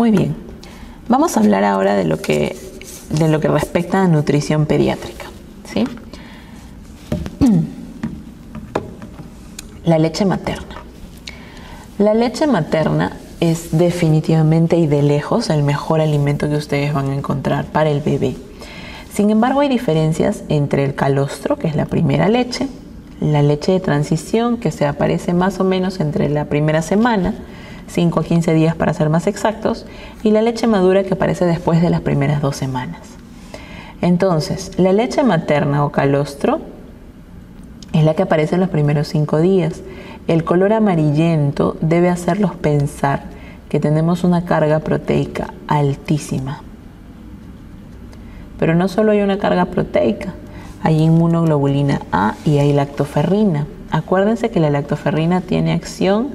Muy bien. Vamos a hablar ahora de lo que, de lo que respecta a nutrición pediátrica. ¿sí? La leche materna. La leche materna es definitivamente y de lejos el mejor alimento que ustedes van a encontrar para el bebé. Sin embargo, hay diferencias entre el calostro, que es la primera leche, la leche de transición, que se aparece más o menos entre la primera semana, 5 a 15 días para ser más exactos, y la leche madura que aparece después de las primeras dos semanas. Entonces, la leche materna o calostro es la que aparece en los primeros 5 días. El color amarillento debe hacerlos pensar que tenemos una carga proteica altísima. Pero no solo hay una carga proteica, hay inmunoglobulina A y hay lactoferrina. Acuérdense que la lactoferrina tiene acción,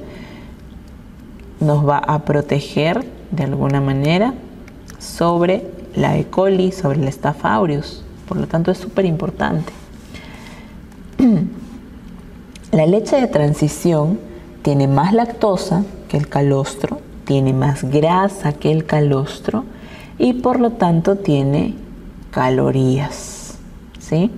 nos va a proteger de alguna manera sobre la E. coli, sobre el Staph aureus. Por lo tanto, es súper importante. La leche de transición tiene más lactosa que el calostro, tiene más grasa que el calostro y por lo tanto tiene calorías. ¿sí?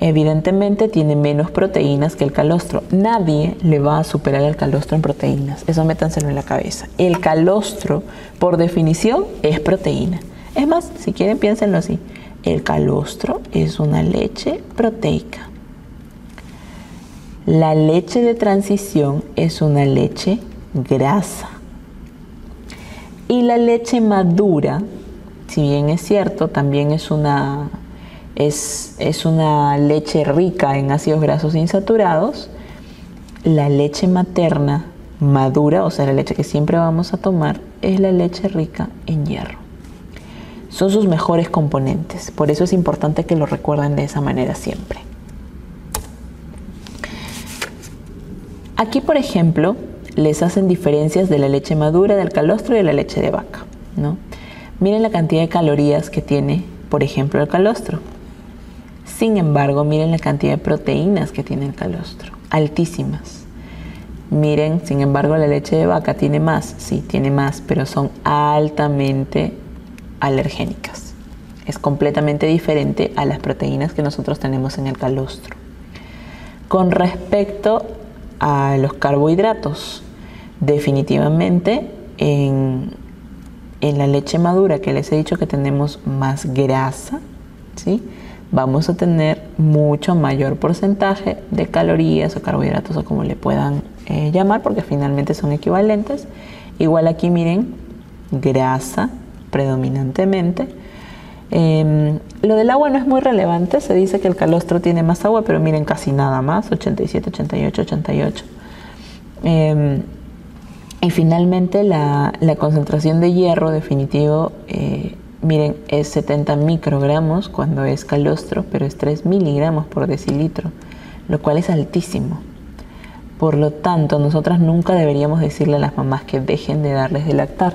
Evidentemente tiene menos proteínas que el calostro. Nadie le va a superar al calostro en proteínas. Eso métanselo en la cabeza. El calostro, por definición, es proteína. Es más, si quieren, piénsenlo así. El calostro es una leche proteica. La leche de transición es una leche grasa. Y la leche madura si bien es cierto, también es una, es, una leche rica en ácidos grasos insaturados, la leche materna madura, o sea, la leche que siempre vamos a tomar, es la leche rica en hierro. Son sus mejores componentes, por eso es importante que lo recuerden de esa manera siempre. Aquí, por ejemplo, les hacen diferencias de la leche madura, del calostro y de la leche de vaca. ¿no? Miren la cantidad de calorías que tiene, por ejemplo, el calostro. Sin embargo, miren la cantidad de proteínas que tiene el calostro, altísimas. Miren, sin embargo, la leche de vaca tiene más, sí, tiene más, pero son altamente alergénicas. Es completamente diferente a las proteínas que nosotros tenemos en el calostro. Con respecto a los carbohidratos, definitivamente en en la leche madura que les he dicho que tenemos más grasa, ¿sí? Vamos a tener mucho mayor porcentaje de calorías o carbohidratos o como le puedan eh, llamar porque finalmente son equivalentes. Igual aquí miren, grasa predominantemente. Em, lo del agua no es muy relevante, se dice que el calostro tiene más agua, pero miren casi nada más, 87, 88, 88. Y finalmente la, concentración de hierro definitivo, eh, miren, es 70 microgramos cuando es calostro, pero es 3 miligramos por decilitro, lo cual es altísimo. Por lo tanto, nosotras nunca deberíamos decirle a las mamás que dejen de darles de lactar.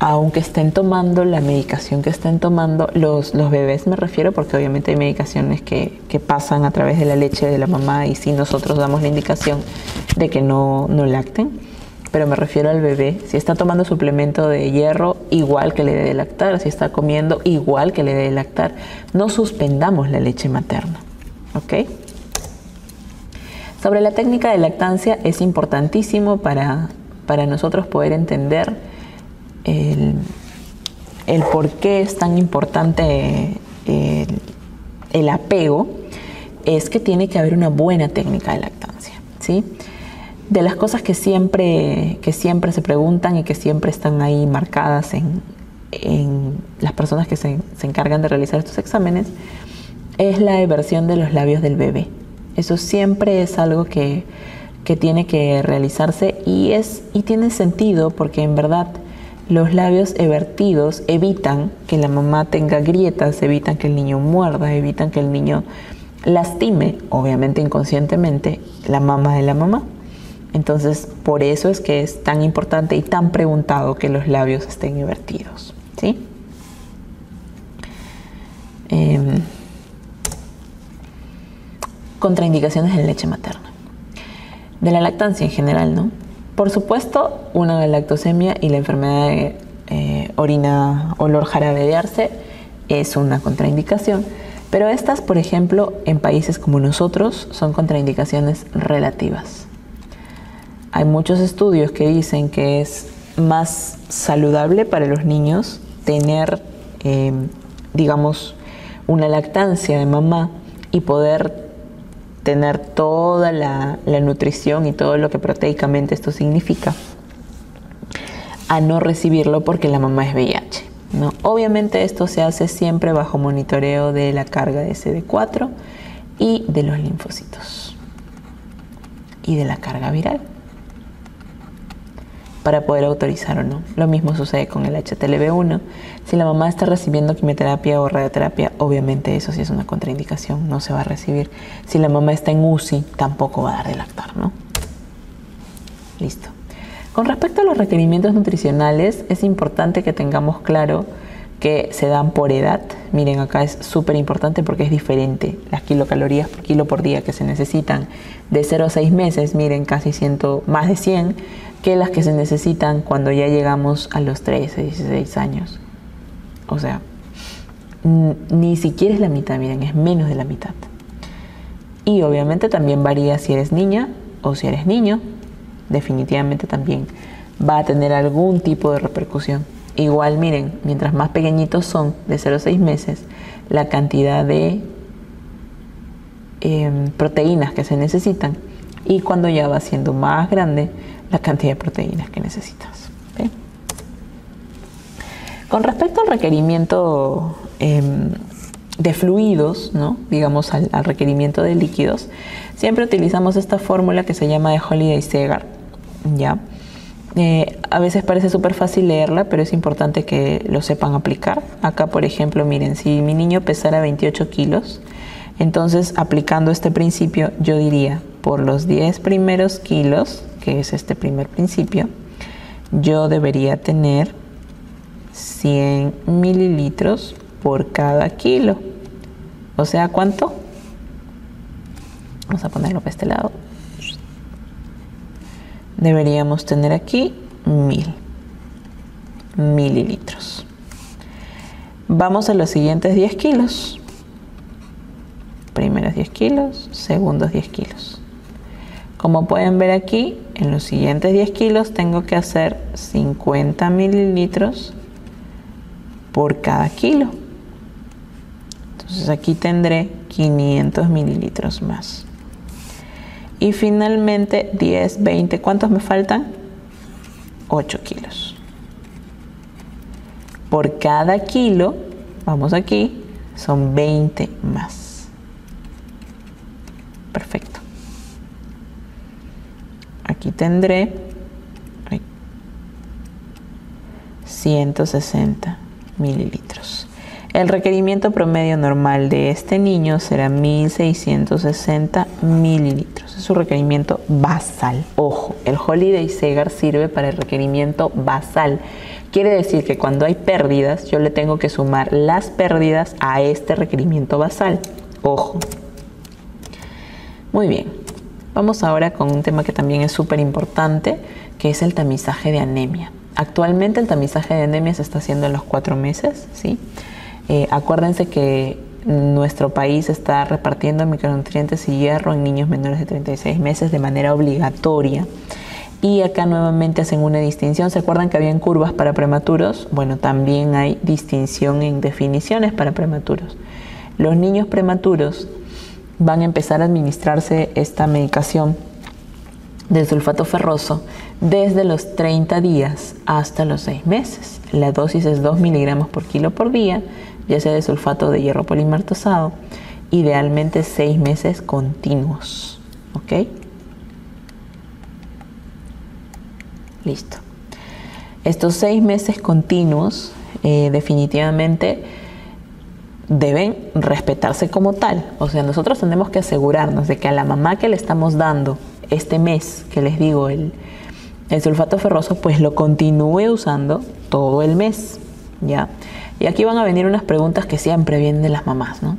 Aunque estén tomando la medicación que estén tomando, los, los bebés me refiero porque obviamente hay medicaciones que, que, pasan a través de la leche de la mamá y si nosotros damos la indicación de que no, no lacten pero me refiero al bebé. Si está tomando suplemento de hierro, igual que le dé lactar. Si está comiendo, igual que le dé lactar. No suspendamos la leche materna. ¿Ok? Sobre la técnica de lactancia es importantísimo para, para nosotros poder entender el, por qué es tan importante el, el apego. Es que tiene que haber una buena técnica de lactancia. ¿sí? De las cosas que siempre, que siempre se preguntan y que siempre están ahí marcadas en, las personas que se, encargan de realizar estos exámenes, es la eversión de los labios del bebé. Eso siempre es algo que, tiene que realizarse y, es, y tiene sentido porque en verdad los labios evertidos evitan que la mamá tenga grietas, evitan que el niño muerda, evitan que el niño lastime, obviamente inconscientemente, la mamá de la mamá. Entonces, por eso es que es tan importante y tan preguntado que los labios estén invertidos. ¿sí? Em, contraindicaciones la leche materna. De la lactancia en general, ¿no? Por supuesto, una galactosemia y la enfermedad de eh, orina olor jarabe de arce es una contraindicación, pero estas, por ejemplo, en países como nosotros, son contraindicaciones relativas. Hay muchos estudios que dicen que es más saludable para los niños tener, eh, digamos, una lactancia de mamá y poder tener toda la, nutrición y todo lo que proteicamente esto significa, a no recibirlo porque la mamá es VIH. Obviamente esto se hace siempre bajo monitoreo de la carga de CD4 y de los linfocitos y de la carga viral para poder autorizar o no. Lo mismo sucede con el HTLV1. Si la mamá está recibiendo quimioterapia o radioterapia, obviamente eso sí es una contraindicación, no se va a recibir. Si la mamá está en UCI, tampoco va a dar de lactar, ¿no? Listo. Con respecto a los requerimientos nutricionales, es importante que tengamos claro que se dan por edad. Miren, acá es súper importante porque es diferente las kilocalorías por kilo por día que se necesitan de 0 a 6 meses, miren, casi ciento, más de 100 que las que se necesitan cuando ya llegamos a los 13, 16 años. O sea, ni siquiera es la mitad, miren, es menos de la mitad. Y obviamente también varía si eres niña o si eres niño. Definitivamente también va a tener algún tipo de repercusión. Igual, miren, mientras más pequeñitos son, de 0 a 6 meses, la cantidad de em, proteínas que se necesitan. Y cuando ya va siendo más grande, la cantidad de proteínas que necesitas. Con respecto al requerimiento em, de fluidos, ¿no? digamos al, requerimiento de líquidos, siempre utilizamos esta fórmula que se llama de Holiday Segar. ¿ya? Eh, a veces parece súper fácil leerla, pero es importante que lo sepan aplicar. Acá, por ejemplo, miren, si mi niño pesara 28 kilos, entonces aplicando este principio, yo diría, por los 10 primeros kilos que es este primer principio, yo debería tener 100 mililitros por cada kilo. O sea, ¿cuánto? Vamos a ponerlo para este lado. Deberíamos tener aquí 1000 mililitros. Vamos a los siguientes 10 kilos. Primeros 10 kilos, segundos 10 kilos. Como pueden ver aquí, en los siguientes 10 kilos tengo que hacer 50 mililitros por cada kilo. Entonces aquí tendré 500 mililitros más. Y finalmente 10, 20, ¿cuántos me faltan? 8 kilos. Por cada kilo, vamos aquí, son 20 más. Perfecto aquí tendré 160 mililitros. El requerimiento promedio normal de este niño será 1660 mililitros. Es su requerimiento basal. Ojo, el Holiday Segar sirve para el requerimiento basal. Quiere decir que cuando hay pérdidas, yo le tengo que sumar las pérdidas a este requerimiento basal. Ojo. Muy bien. Vamos ahora con un tema que también es súper importante, que es el tamizaje de anemia. Actualmente el tamizaje de anemia se está haciendo en los cuatro meses, ¿sí? Eh, acuérdense que nuestro país está repartiendo micronutrientes y hierro en niños menores de 36 meses de manera obligatoria. Y acá nuevamente hacen una distinción. ¿Se acuerdan que habían curvas para prematuros? Bueno, también hay distinción en definiciones para prematuros. Los niños prematuros van a empezar a administrarse esta medicación del sulfato ferroso desde los 30 días hasta los 6 meses. La dosis es 2 miligramos por kilo por día, ya sea de sulfato de hierro polimartosado, idealmente 6 meses continuos. ¿Ok? Listo. Estos 6 meses continuos eh, definitivamente deben respetarse como tal. O sea, nosotros tenemos que asegurarnos de que a la mamá que le estamos dando este mes, que les digo, el, el sulfato ferroso, pues lo continúe usando todo el mes. ¿ya? Y aquí van a venir unas preguntas que siempre vienen de las mamás, ¿no?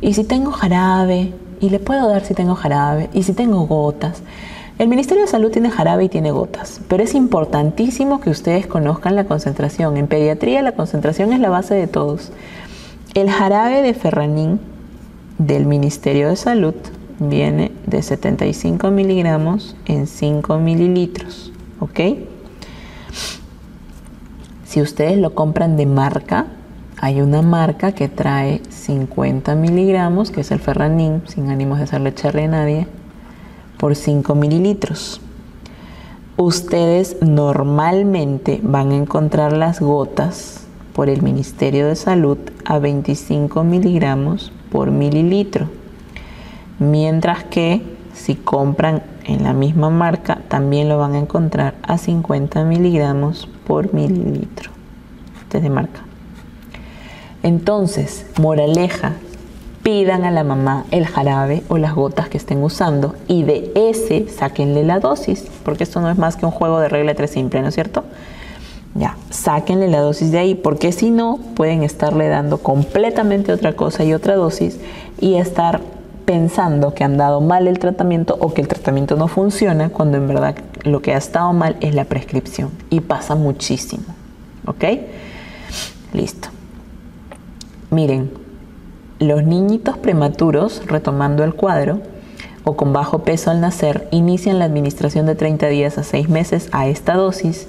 ¿Y si tengo jarabe? ¿Y le puedo dar si tengo jarabe? ¿Y si tengo gotas? El Ministerio de Salud tiene jarabe y tiene gotas, pero es importantísimo que ustedes conozcan la concentración. En pediatría la concentración es la base de todos. El jarabe de Ferranín del Ministerio de Salud viene de 75 miligramos en 5 mililitros, ¿ok? Si ustedes lo compran de marca, hay una marca que trae 50 miligramos, que es el Ferranín, sin ánimos de hacerle echarle a nadie, por 5 mililitros. Ustedes normalmente van a encontrar las gotas por el Ministerio de Salud a 25 miligramos por mililitro. Mientras que si compran en la misma marca, también lo van a encontrar a 50 miligramos por mililitro. Este es de marca. Entonces, moraleja, pidan a la mamá el jarabe o las gotas que estén usando y de ese sáquenle la dosis, porque esto no es más que un juego de regla 3 simple, ¿no es cierto? Ya, sáquenle la dosis de ahí, porque si no, pueden estarle dando completamente otra cosa y otra dosis y estar pensando que han dado mal el tratamiento o que el tratamiento no funciona, cuando en verdad lo que ha estado mal es la prescripción y pasa muchísimo. ¿Ok? Listo. Miren, los niñitos prematuros, retomando el cuadro, o con bajo peso al nacer, inician la administración de 30 días a 6 meses a esta dosis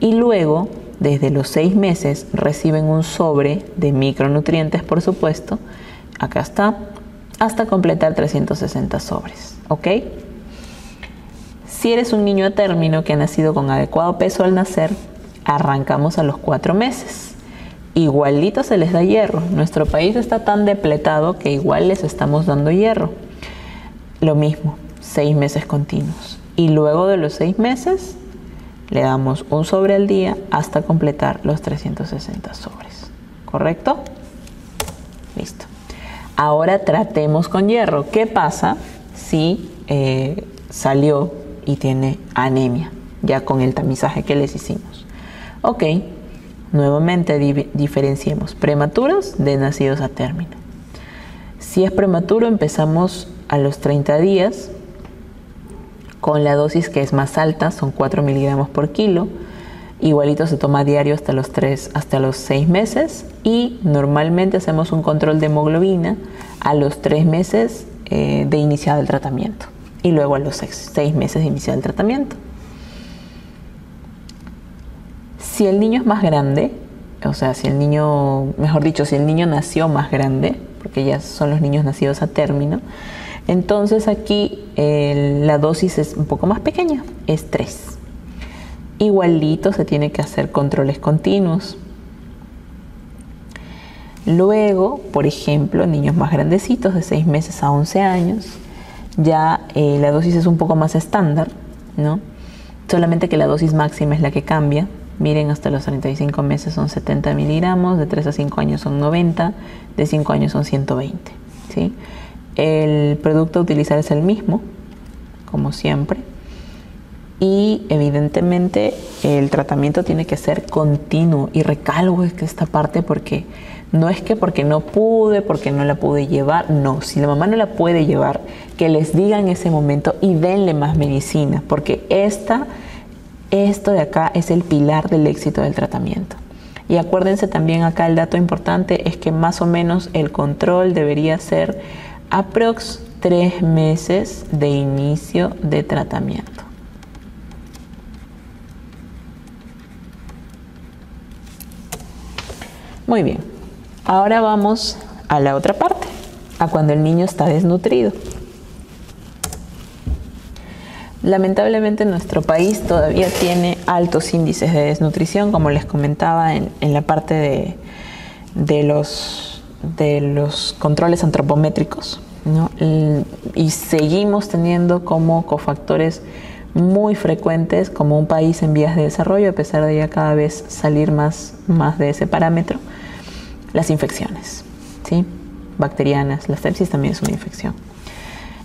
y luego, desde los 6 meses, reciben un sobre de micronutrientes, por supuesto, acá está, hasta completar 360 sobres, ¿ok? Si eres un niño a término que ha nacido con adecuado peso al nacer, arrancamos a los 4 meses igualito se les da hierro. Nuestro país está tan depletado que igual les estamos dando hierro. Lo mismo, seis meses continuos. Y luego de los seis meses, le damos un sobre al día hasta completar los 360 sobres. ¿Correcto? Listo. Ahora tratemos con hierro. ¿Qué pasa si eh, salió y tiene anemia? Ya con el tamizaje que les hicimos. Ok, Nuevamente diferenciemos prematuros de nacidos a término. Si es prematuro empezamos a los 30 días con la dosis que es más alta, son 4 miligramos por kilo. Igualito se toma diario hasta los 3, hasta los 6 meses y normalmente hacemos un control de hemoglobina a los 3 meses eh, de iniciado el tratamiento y luego a los 6 meses de iniciado el tratamiento. Si el niño es más grande, o sea, si el niño, mejor dicho, si el niño nació más grande, porque ya son los niños nacidos a término, entonces aquí la dosis es un poco más pequeña, es 3. Igualito se tiene que hacer controles continuos. Luego, por ejemplo, niños más grandecitos, de 6 meses a 11 años, ya eh, la dosis es un poco más estándar, ¿no? Solamente que la dosis máxima es la que cambia, Miren, hasta los 35 meses son 70 miligramos, de 3 a 5 años son 90, de 5 años son 120. ¿sí? El producto a utilizar es el mismo, como siempre. Y evidentemente el tratamiento tiene que ser continuo. Y recalco esta parte porque no es que porque no pude, porque no la pude llevar. No, si la mamá no la puede llevar, que les diga en ese momento y denle más medicina, porque esta esto de acá es el pilar del éxito del tratamiento. Y acuérdense también acá el dato importante es que más o menos el control debería ser aprox tres meses de inicio de tratamiento. Muy bien, ahora vamos a la otra parte, a cuando el niño está desnutrido. Lamentablemente nuestro país todavía tiene altos índices de desnutrición, como les comentaba en, la parte de, los, de los controles antropométricos. Y, seguimos teniendo como cofactores muy frecuentes como un país en vías de desarrollo, a pesar de ya cada vez salir más, más de ese parámetro, las infecciones, ¿sí? bacterianas, la sepsis también es una infección.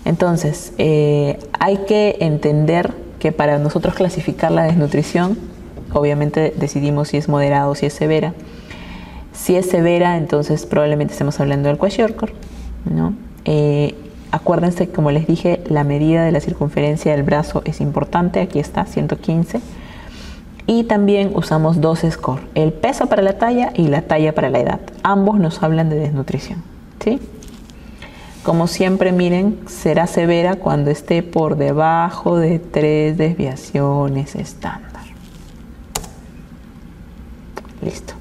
Entonces, eh, hay que entender que para nosotros clasificar la desnutrición, obviamente decidimos si es moderado o si es severa. Si es severa, entonces probablemente estemos hablando del kwashiorkor. ¿no? Eh, Acuérdense, como les dije, la medida de la circunferencia del brazo es importante. Aquí está, 115. Y también usamos dos score, el peso para la talla y la talla para la edad. Ambos nos hablan de desnutrición. ¿sí? Como siempre, miren, será severa cuando esté por debajo de tres desviaciones estándar. Listo.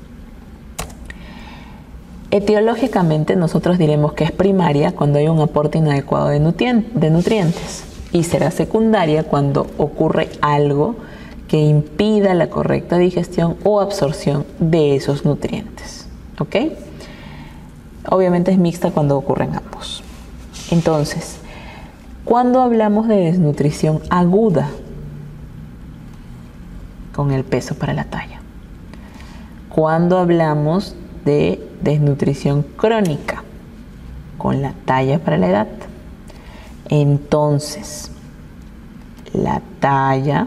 Etiológicamente nosotros diremos que es primaria cuando hay un aporte inadecuado de, nutrientes y será secundaria cuando ocurre algo que impida la correcta digestión o absorción de esos nutrientes. ¿Ok? Obviamente es mixta cuando ocurren ambos. Entonces, cuando hablamos de desnutrición aguda con el peso para la talla, cuando hablamos de desnutrición crónica con la talla para la edad, entonces la talla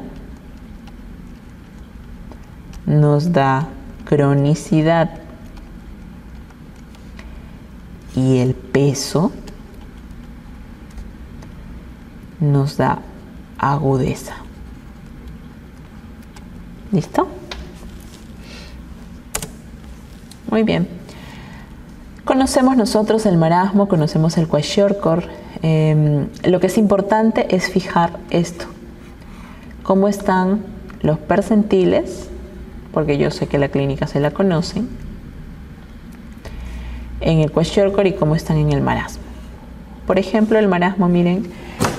nos da cronicidad y el peso nos da agudeza. ¿Listo? Muy bien. Conocemos nosotros el marasmo, conocemos el kwashiorkor. Em, lo que es importante es fijar esto. ¿Cómo están los percentiles? Porque yo sé que la clínica se la conocen. En el kwashiorkor y cómo están en el marasmo. Por ejemplo, el marasmo, miren,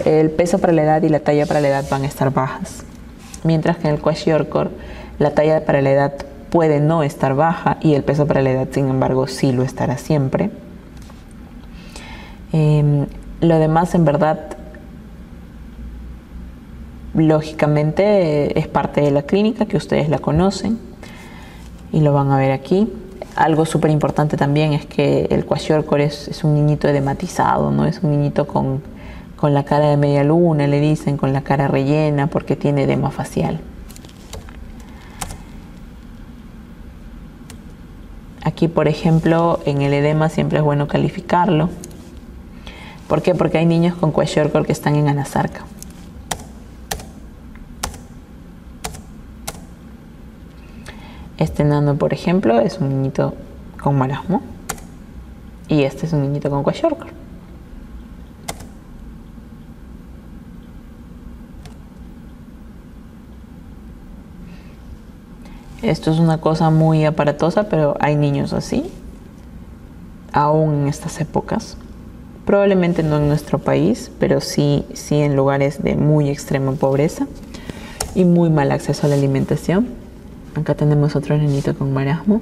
el peso para la edad y la talla para la edad van a estar bajas. Mientras que en el kwashiorkor la talla para la edad puede no estar baja y el peso para la edad, sin embargo, sí lo estará siempre. Em, lo demás, en verdad, lógicamente es parte de la clínica, que ustedes la conocen y lo van a ver aquí. Algo súper importante también es que el kwashiorkor es, es un niñito edematizado, no es un niñito con con la cara de media luna, le dicen, con la cara rellena porque tiene edema facial. Aquí, por ejemplo, en el edema siempre es bueno calificarlo. ¿Por qué? Porque hay niños con kwashiorkor que están en anasarca. Este nano, por ejemplo, es un niñito con marasmo. Y este es un niñito con kwashiorkor. Esto es una cosa muy aparatosa, pero hay niños así, aún en estas épocas. Probablemente no en nuestro país, pero sí, sí en lugares de muy extrema pobreza y muy mal acceso a la alimentación. Acá tenemos otro niñito con marasmo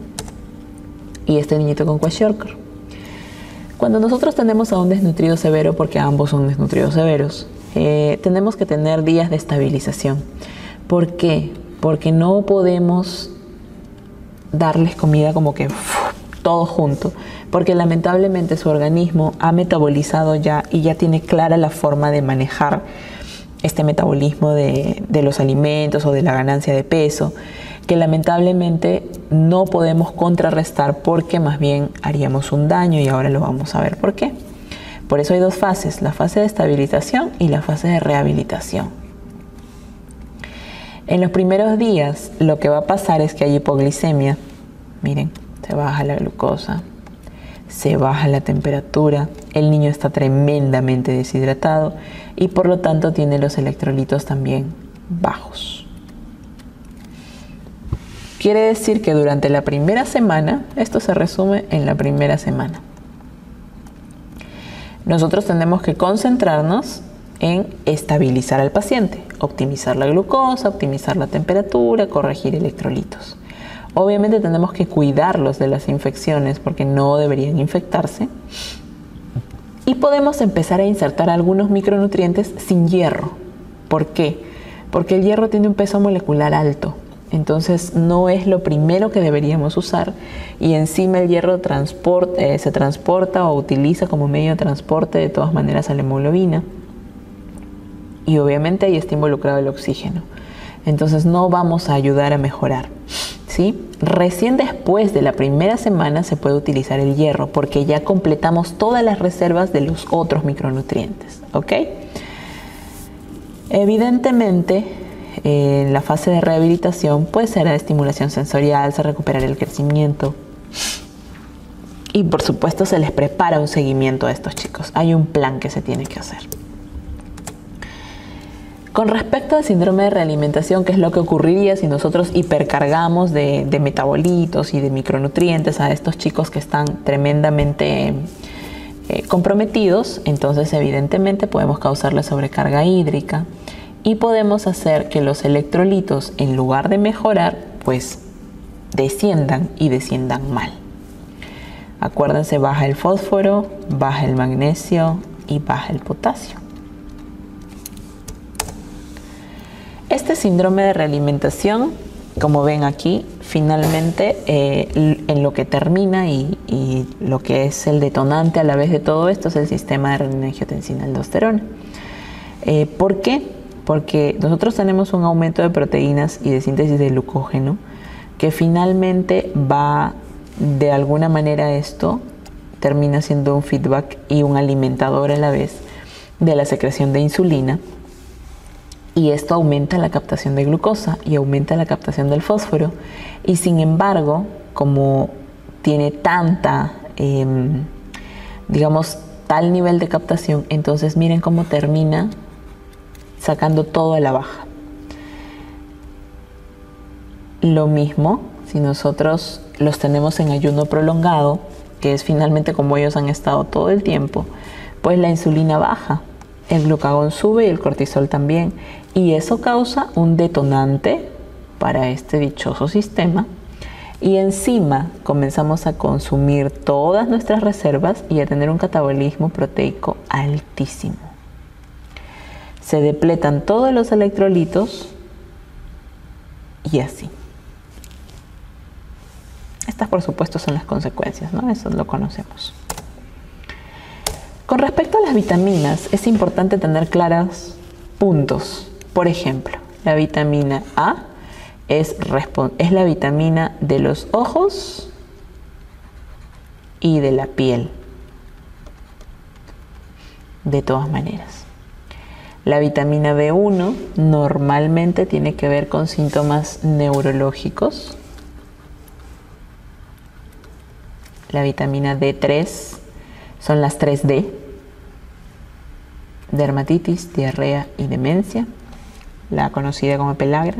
y este niñito con kwashiorkor. Cuando nosotros tenemos a un desnutrido severo, porque ambos son desnutridos severos, eh, tenemos que tener días de estabilización. ¿Por qué? porque no podemos darles comida como que todo junto, porque lamentablemente su organismo ha metabolizado ya y ya tiene clara la forma de manejar este metabolismo de, de, los alimentos o de la ganancia de peso, que lamentablemente no podemos contrarrestar porque más bien haríamos un daño y ahora lo vamos a ver por qué. Por eso hay dos fases, la fase de estabilización y la fase de rehabilitación. En los primeros días lo que va a pasar es que hay hipoglicemia. Miren, se baja la glucosa, se baja la temperatura, el niño está tremendamente deshidratado y por lo tanto tiene los electrolitos también bajos. Quiere decir que durante la primera semana, esto se resume en la primera semana, nosotros tenemos que concentrarnos en estabilizar al paciente, optimizar la glucosa, optimizar la temperatura, corregir electrolitos. Obviamente tenemos que cuidarlos de las infecciones porque no deberían infectarse. Y podemos empezar a insertar algunos micronutrientes sin hierro. ¿Por qué? Porque el hierro tiene un peso molecular alto. Entonces no es lo primero que deberíamos usar y encima el hierro eh, se transporta o utiliza como medio de transporte de todas maneras a la hemoglobina y obviamente ahí está involucrado el oxígeno. Entonces no vamos a ayudar a mejorar. ¿sí? Recién después de la primera semana se puede utilizar el hierro porque ya completamos todas las reservas de los otros micronutrientes. Evidentemente, en la fase de rehabilitación puede ser la estimulación sensorial, se recuperar el crecimiento, y por supuesto se les prepara un seguimiento a estos chicos. Hay un plan que se tiene que hacer. Con respecto al síndrome de realimentación, ¿qué es lo que ocurriría si nosotros hipercargamos de, metabolitos y de micronutrientes a estos chicos que están tremendamente eh, comprometidos? Entonces evidentemente podemos causarle sobrecarga hídrica y podemos hacer que los electrolitos en lugar de mejorar, pues desciendan y desciendan mal. Acuérdense, baja el fósforo, baja el magnesio y baja el potasio. Este síndrome de realimentación, como ven aquí, finalmente eh, en lo que termina y, lo que es el detonante a la vez de todo esto es el sistema de renina-angiotensina-aldosterona. Eh, ¿Por qué? Porque nosotros tenemos un aumento de proteínas y de síntesis de glucógeno que finalmente va de alguna manera esto termina siendo un feedback y un alimentador a la vez de la secreción de insulina y esto aumenta la captación de glucosa y aumenta la captación del fósforo. Y sin embargo como tiene tanta em, digamos tal nivel de captación entonces miren cómo termina sacando todo a la baja. Lo mismo si nosotros los tenemos en ayuno prolongado, que es finalmente como ellos han estado todo el tiempo, pues la insulina baja, el glucagón sube y el cortisol también. Y eso causa un detonante para este dichoso sistema. Y encima comenzamos a consumir todas nuestras reservas y a tener un catabolismo proteico altísimo. Se depletan todos los electrolitos y así. Estas, por supuesto, son las consecuencias, ¿no? Eso lo conocemos. Con respecto a las vitaminas, es importante tener claros puntos. Por ejemplo, la vitamina A es, es la vitamina de los ojos y de la piel. De todas maneras. La vitamina B1 normalmente tiene que ver con síntomas neurológicos la vitamina D3 son las 3D, dermatitis, diarrea y demencia, la conocida como pelagra.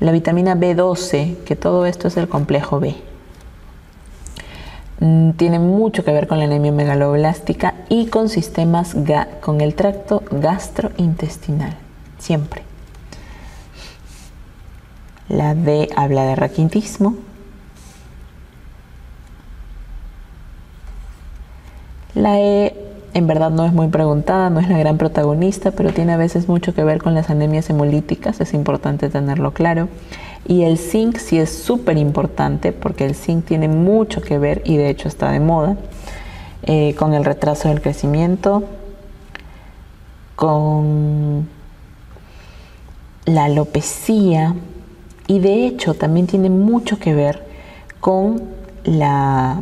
La vitamina B12, que todo esto es el complejo B. Mm, tiene mucho que ver con la anemia megaloblástica y con sistemas con el tracto gastrointestinal, siempre. La D habla de raquitismo, La E en verdad no es muy preguntada, no es la gran protagonista, pero tiene a veces mucho que ver con las anemias hemolíticas, es importante tenerlo claro. Y el zinc sí es súper importante porque el zinc tiene mucho que ver y de hecho está de moda eh, con el retraso del crecimiento, con la alopecia y de hecho también tiene mucho que ver con la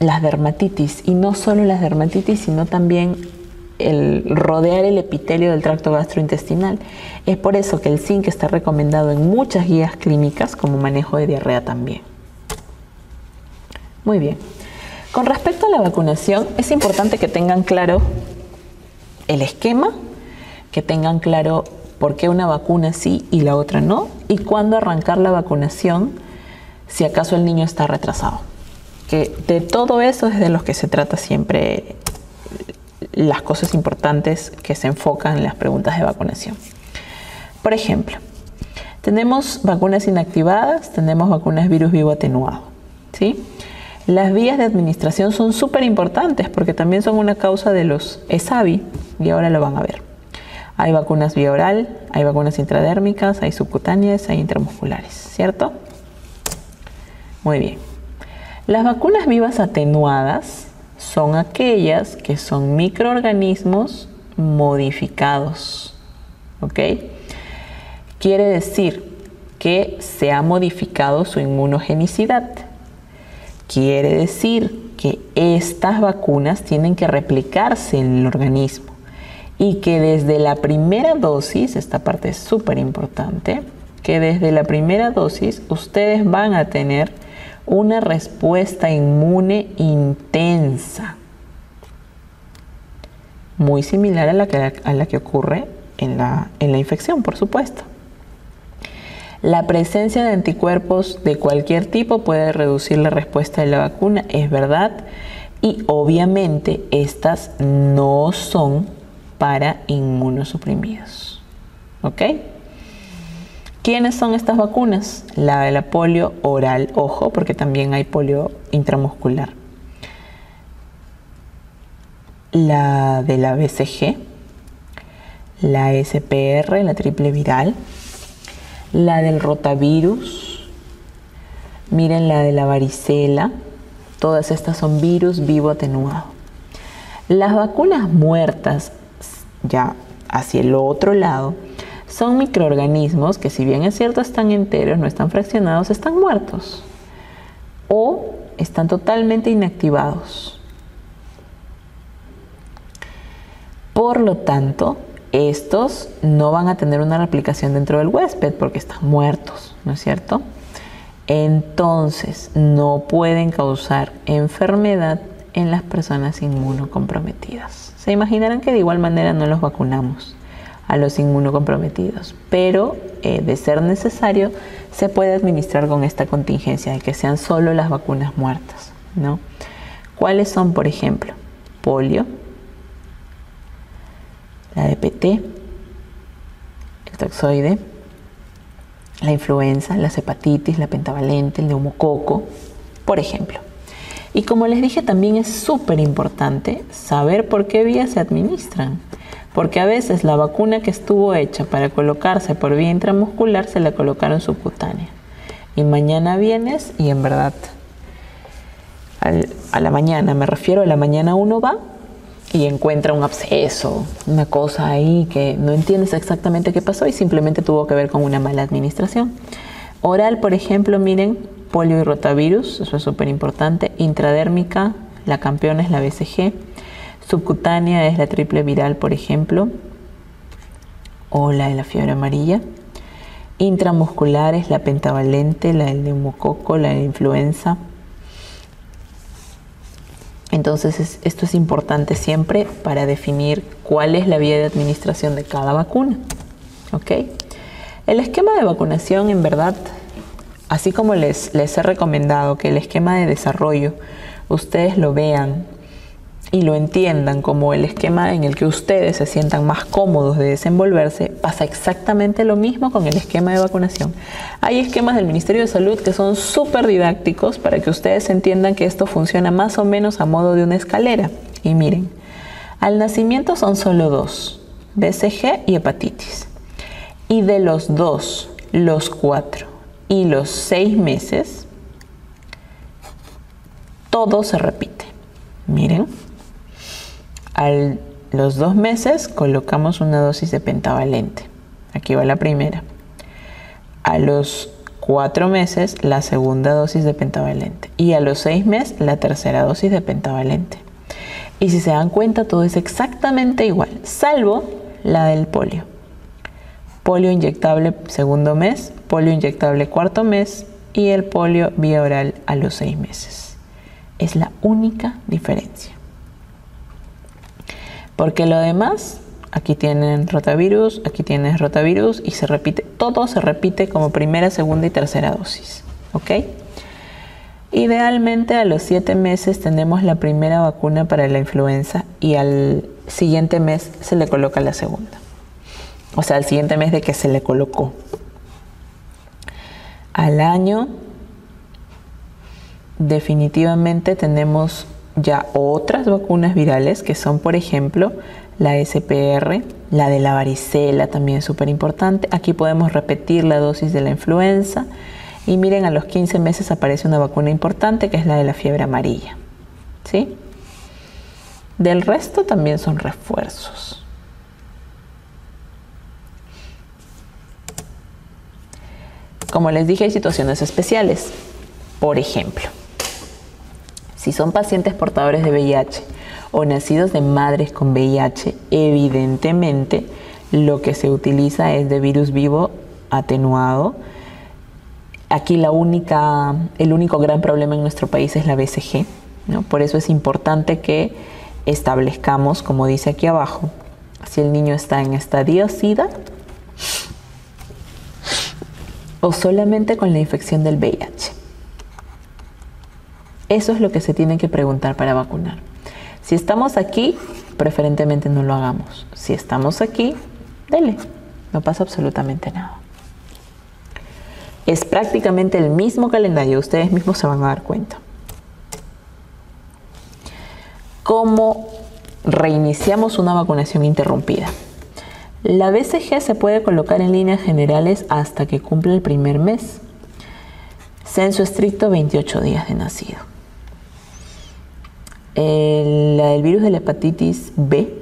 las dermatitis y no solo las dermatitis, sino también el rodear el epitelio del tracto gastrointestinal. Es por eso que el zinc está recomendado en muchas guías clínicas como manejo de diarrea también. Muy bien. Con respecto a la vacunación, es importante que tengan claro el esquema, que tengan claro por qué una vacuna sí y la otra no, y cuándo arrancar la vacunación si acaso el niño está retrasado de todo eso es de lo que se trata siempre las cosas importantes que se enfocan en las preguntas de vacunación. Por ejemplo, tenemos vacunas inactivadas, tenemos vacunas virus vivo atenuado. ¿sí? Las vías de administración son súper importantes porque también son una causa de los ESAVI y ahora lo van a ver. Hay vacunas vía oral, hay vacunas intradérmicas, hay subcutáneas, hay intramusculares, ¿cierto? Muy bien. Las vacunas vivas atenuadas son aquellas que son microorganismos modificados. ¿Ok? Quiere decir que se ha modificado su inmunogenicidad. Quiere decir que estas vacunas tienen que replicarse en el organismo y que desde la primera dosis, esta parte es súper importante, que desde la primera dosis ustedes van a tener una respuesta inmune intensa, muy similar a la que, a la que ocurre en la, en la infección, por supuesto. La presencia de anticuerpos de cualquier tipo puede reducir la respuesta de la vacuna, es verdad, y obviamente estas no son para inmunosuprimidos. ¿Ok? ¿Quiénes son estas vacunas? La de la polio oral, ojo, porque también hay polio intramuscular. La de la BCG, la SPR, la triple viral, la del rotavirus, miren la de la varicela, todas estas son virus vivo atenuado. Las vacunas muertas ya hacia el otro lado, son microorganismos que si bien es cierto están enteros, no están fraccionados, están muertos o están totalmente inactivados. Por lo tanto, estos no van a tener una replicación dentro del huésped porque están muertos, ¿no es cierto? Entonces, no pueden causar enfermedad en las personas inmunocomprometidas. Se imaginarán que de igual manera no los vacunamos a los inmunocomprometidos, pero eh, de ser necesario se puede administrar con esta contingencia de que sean solo las vacunas muertas. ¿no? ¿Cuáles son, por ejemplo? Polio, la DPT, el toxoide, la influenza, las hepatitis, la pentavalente, el neumococo, por ejemplo. Y como les dije, también es súper importante saber por qué vía se administran. Porque a veces la vacuna que estuvo hecha para colocarse por vía intramuscular se la colocaron subcutánea. Y mañana vienes y en verdad a la mañana, me refiero a la mañana uno va y encuentra un absceso, una cosa ahí que no entiendes exactamente qué pasó y simplemente tuvo que ver con una mala administración. Oral, por ejemplo, miren, polio y rotavirus, eso es súper importante. Intradérmica, la campeona es la BCG. Subcutánea es la triple viral, por ejemplo, o la de la fiebre amarilla. Intramuscular es la pentavalente, la del neumococo, la de la influenza. Entonces esto es importante siempre para definir cuál es la vía de administración de cada vacuna. ¿ok? El esquema de vacunación en verdad Así como les, les he recomendado que el esquema de desarrollo ustedes lo vean y lo entiendan como el esquema en el que ustedes se sientan más cómodos de desenvolverse, pasa exactamente lo mismo con el esquema de vacunación. Hay esquemas del Ministerio de Salud que son súper didácticos para que ustedes entiendan que esto funciona más o menos a modo de una escalera. Y miren, al nacimiento son solo dos, BCG y hepatitis. Y de los dos, los cuatro y los seis meses, todo se repite. Miren, a los dos meses colocamos una dosis de pentavalente. Aquí va la primera. A los cuatro meses la segunda dosis de pentavalente. Y a los seis meses la tercera dosis de pentavalente. Y si se dan cuenta, todo es exactamente igual, salvo la del polio polio inyectable segundo mes, polio inyectable cuarto mes y el polio vía oral a los seis meses. Es la única diferencia. Porque lo demás, aquí tienen rotavirus, aquí tienes rotavirus y se repite, todo se repite como primera, segunda y tercera dosis. ¿Ok? Idealmente a los siete meses tenemos la primera vacuna para la influenza y al siguiente mes se le coloca la segunda o sea, el siguiente mes de que se le colocó. Al año definitivamente tenemos ya otras vacunas virales que son, por ejemplo, la SPR, la de la varicela también es súper importante. Aquí podemos repetir la dosis de la influenza y miren, a los 15 meses aparece una vacuna importante que es la de la fiebre amarilla. ¿Sí? Del resto también son refuerzos. Como les dije, hay situaciones especiales. Por ejemplo, si son pacientes portadores de VIH o nacidos de madres con VIH, evidentemente lo que se utiliza es de virus vivo atenuado. Aquí la única, el único gran problema en nuestro país es la BCG. ¿no? Por eso es importante que establezcamos, como dice aquí abajo, si el niño está en estadio SIDA o solamente con la infección del VIH. Eso es lo que se tiene que preguntar para vacunar. Si estamos aquí, preferentemente no lo hagamos. Si estamos aquí, dele, no pasa absolutamente nada. Es prácticamente el mismo calendario, ustedes mismos se van a dar cuenta. ¿Cómo reiniciamos una vacunación interrumpida? La BCG se puede colocar en líneas generales hasta que cumple el primer mes. Censo estricto 28 días de nacido. El, virus de la hepatitis B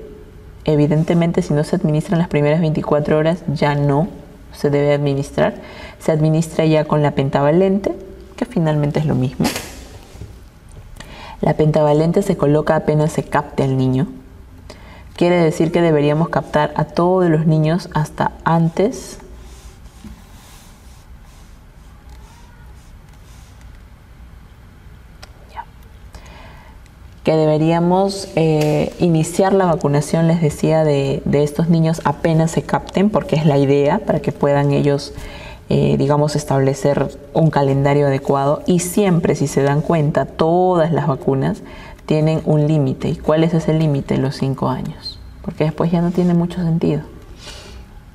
Evidentemente, si no se administra en las primeras 24 horas, ya no se debe administrar. Se administra ya con la pentavalente, que finalmente es lo mismo. La pentavalente se coloca apenas se capte al niño. Quiere decir que deberíamos captar a todos los niños hasta antes que deberíamos eh, iniciar la vacunación, les decía, de, estos niños apenas se capten, porque es la idea para que puedan ellos, eh, digamos, establecer un calendario adecuado. Y siempre, si se dan cuenta, todas las vacunas tienen un límite. ¿Y cuál es ese límite? Los cinco años, porque después ya no tiene mucho sentido.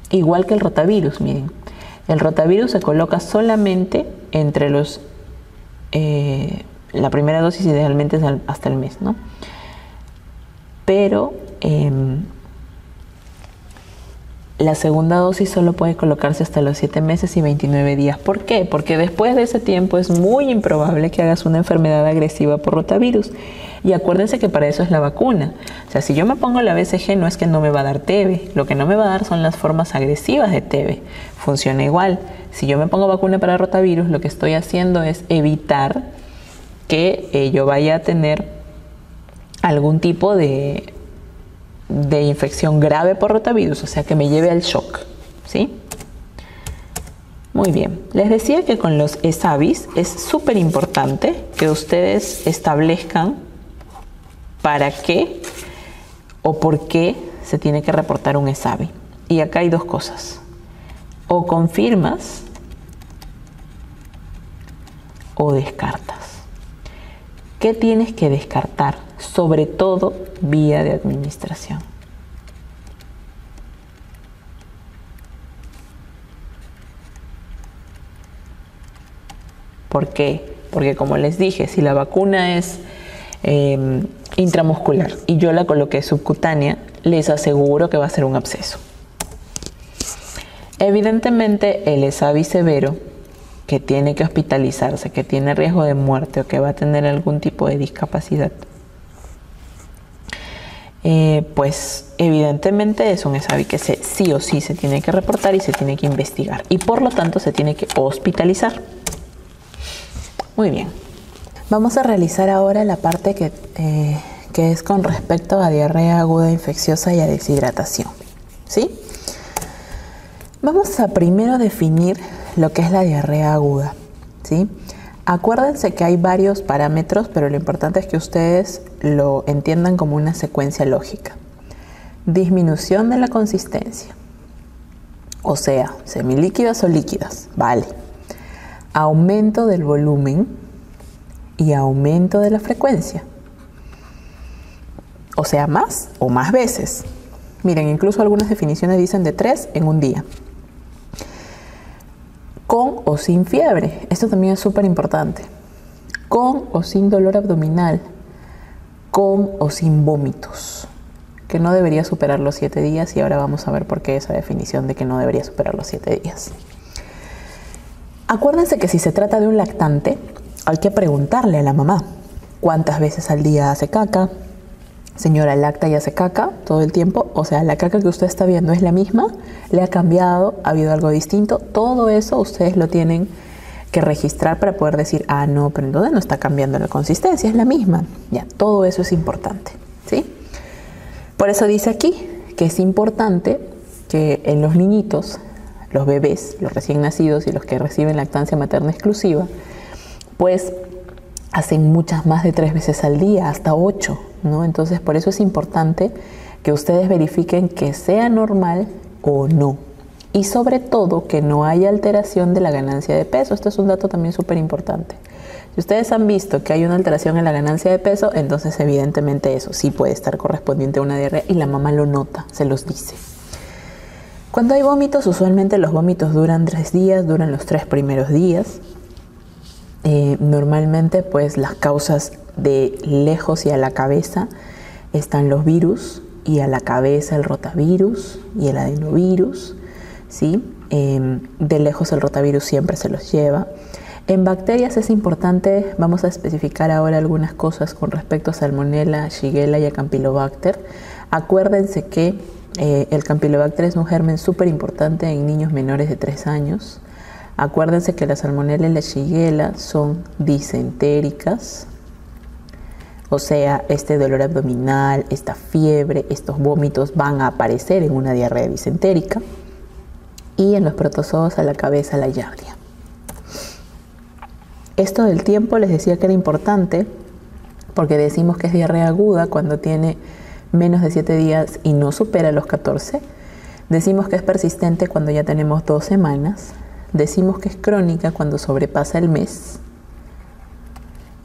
Igual que el rotavirus, miren. El rotavirus se coloca solamente entre los... Eh, la primera dosis idealmente es hasta el mes, ¿no? Pero em, la segunda dosis solo puede colocarse hasta los 7 meses y 29 días. ¿Por qué? Porque después de ese tiempo es muy improbable que hagas una enfermedad agresiva por rotavirus. Y acuérdense que para eso es la vacuna. O sea, si yo me pongo la BCG no es que no me va a dar TB, lo que no me va a dar son las formas agresivas de TB. Funciona igual. Si yo me pongo vacuna para rotavirus, lo que estoy haciendo es evitar que eh, yo vaya a tener algún tipo de, de infección grave por rotavirus, o sea, que me lleve al shock. ¿sí? Muy bien, les decía que con los ESAVIS es súper importante que ustedes establezcan para qué o por qué se tiene que reportar un ESAVI. Y acá hay dos cosas. O confirmas o descartas. ¿Qué tienes que descartar? Sobre todo vía de administración. ¿Por qué? Porque como les dije, si la vacuna es em, intramuscular y yo la coloqué subcutánea, les aseguro que va a ser un absceso. Evidentemente el ESAVI severo que tiene que hospitalizarse, que tiene riesgo de muerte o que va a tener algún tipo de discapacidad, eh, pues evidentemente es un ESAVI que se, sí o sí se tiene que reportar y se tiene que investigar y por lo tanto se tiene que hospitalizar. Muy bien. Vamos a realizar ahora la parte que, eh, que es con respecto a diarrea aguda infecciosa y a deshidratación. ¿Sí? Vamos a primero definir lo que es la diarrea aguda. ¿sí? Acuérdense que hay varios parámetros, pero lo importante es que ustedes lo entiendan como una secuencia lógica. Disminución de la consistencia, o sea, semilíquidas o líquidas, vale. Aumento del volumen y aumento de la frecuencia. O sea, más o más veces. Miren, incluso algunas definiciones dicen de tres en un día con o sin fiebre. Esto también es súper importante. Con o sin dolor abdominal. Con o sin vómitos. Que no debería superar los siete días y ahora vamos a ver por qué esa definición de que no debería superar los siete días. Acuérdense que si se trata de un lactante, hay que preguntarle a la mamá cuántas veces al día hace caca, señora, lacta y hace caca todo el tiempo, o sea, la caca que usted está viendo es la misma, le ha cambiado, ha habido algo distinto, todo eso ustedes lo tienen que registrar para poder decir, ah, no, pero entonces no está cambiando la consistencia, es la misma. Ya, todo eso es importante, ¿sí? Por eso dice aquí que es importante que en los niñitos, los bebés, los recién nacidos y los que reciben lactancia materna exclusiva, pues hacen muchas más de tres veces al día, hasta ocho, ¿no? Entonces, por eso es importante que ustedes verifiquen que sea normal o no. Y sobre todo, que no haya alteración de la ganancia de peso. Esto es un dato también súper importante. Si ustedes han visto que hay una alteración en la ganancia de peso, entonces evidentemente eso sí puede estar correspondiente a una diarrea y la mamá lo nota, se los dice. Cuando hay vómitos, usualmente los vómitos duran tres días, duran los tres primeros días. Eh, normalmente pues las causas de lejos y a la cabeza están los virus y a la cabeza el rotavirus y el adenovirus, ¿sí? Em, de lejos el rotavirus siempre se los lleva. En bacterias es importante, vamos a especificar ahora algunas cosas con respecto a Salmonella, Shigella y a Campylobacter. Acuérdense que eh, el Campylobacter es un germen súper importante en niños menores de 3 años. Acuérdense que la salmonella y la shigella son disentéricas, o sea, este dolor abdominal, esta fiebre, estos vómitos van a aparecer en una diarrea disentérica y en los protozoos a la cabeza la yardia. Esto del tiempo les decía que era importante porque decimos que es diarrea aguda cuando tiene menos de 7 días y no supera los 14. Decimos que es persistente cuando ya tenemos dos semanas Decimos que es crónica cuando sobrepasa el mes.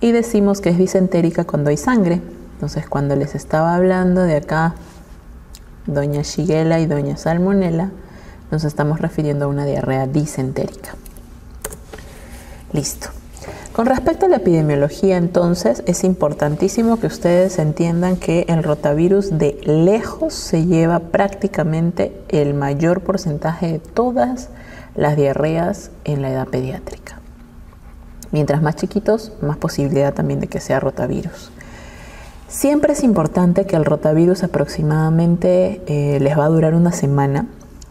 Y decimos que es disentérica cuando hay sangre. Entonces, cuando les estaba hablando de acá, doña Shigella y doña Salmonella, nos estamos refiriendo a una diarrea disentérica. Listo. Con respecto a la epidemiología, entonces, es importantísimo que ustedes entiendan que el rotavirus de lejos se lleva prácticamente el mayor porcentaje de todas las diarreas en la edad pediátrica. Mientras más chiquitos, más posibilidad también de que sea rotavirus. Siempre es importante que el rotavirus aproximadamente eh, les va a durar una semana,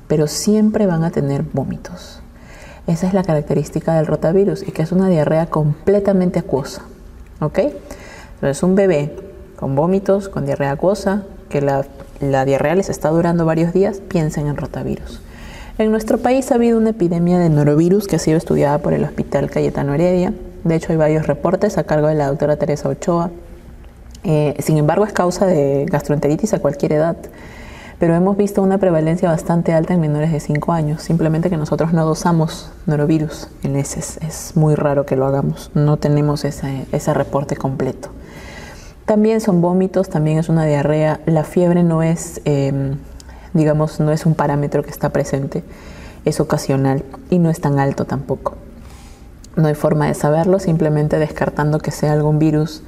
pero siempre van a tener vómitos. Esa es la característica del rotavirus y que es una diarrea completamente acuosa. ¿Ok? Entonces, un bebé con vómitos, con diarrea acuosa, que la, la diarrea les está durando varios días, piensen en rotavirus. En nuestro país ha habido una epidemia de norovirus que ha sido estudiada por el Hospital Cayetano Heredia. De hecho, hay varios reportes a cargo de la doctora Teresa Ochoa. Eh, sin embargo, es causa de gastroenteritis a cualquier edad. Pero hemos visto una prevalencia bastante alta en menores de 5 años. Simplemente que nosotros no dosamos norovirus en ese. Es muy raro que lo hagamos. No tenemos ese, reporte completo. También son vómitos, también es una diarrea. La fiebre no es... Eh, digamos, no es un parámetro que está presente, es ocasional y no es tan alto tampoco. No hay forma de saberlo, simplemente descartando que sea algún virus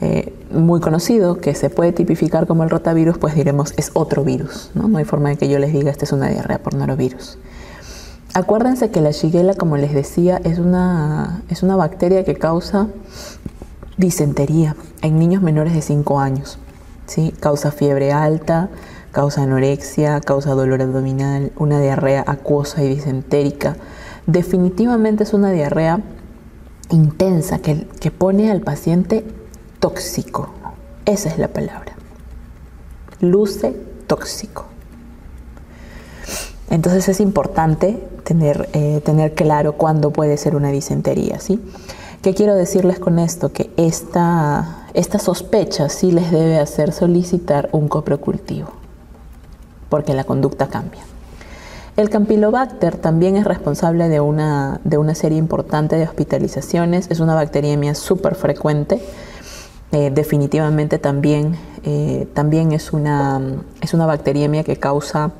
eh, muy conocido que se puede tipificar como el rotavirus, pues diremos es otro virus. ¿no? no hay forma de que yo les diga esta es una diarrea por norovirus. Acuérdense que la shigella, como les decía, es una, es una bacteria que causa disentería en niños menores de 5 años. ¿sí? Causa fiebre alta, causa anorexia, causa dolor abdominal, una diarrea acuosa y disentérica. Definitivamente es una diarrea intensa que, que pone al paciente tóxico. Esa es la palabra. Luce tóxico. Entonces es importante tener, eh, tener claro cuándo puede ser una disentería. ¿sí? ¿Qué quiero decirles con esto? Que esta, esta sospecha sí les debe hacer solicitar un coprocultivo porque la conducta cambia. El Campylobacter también es responsable de una, de una serie importante de hospitalizaciones, es una bacteriemia súper frecuente, eh, definitivamente también, eh, también es, una, es una bacteriemia que causa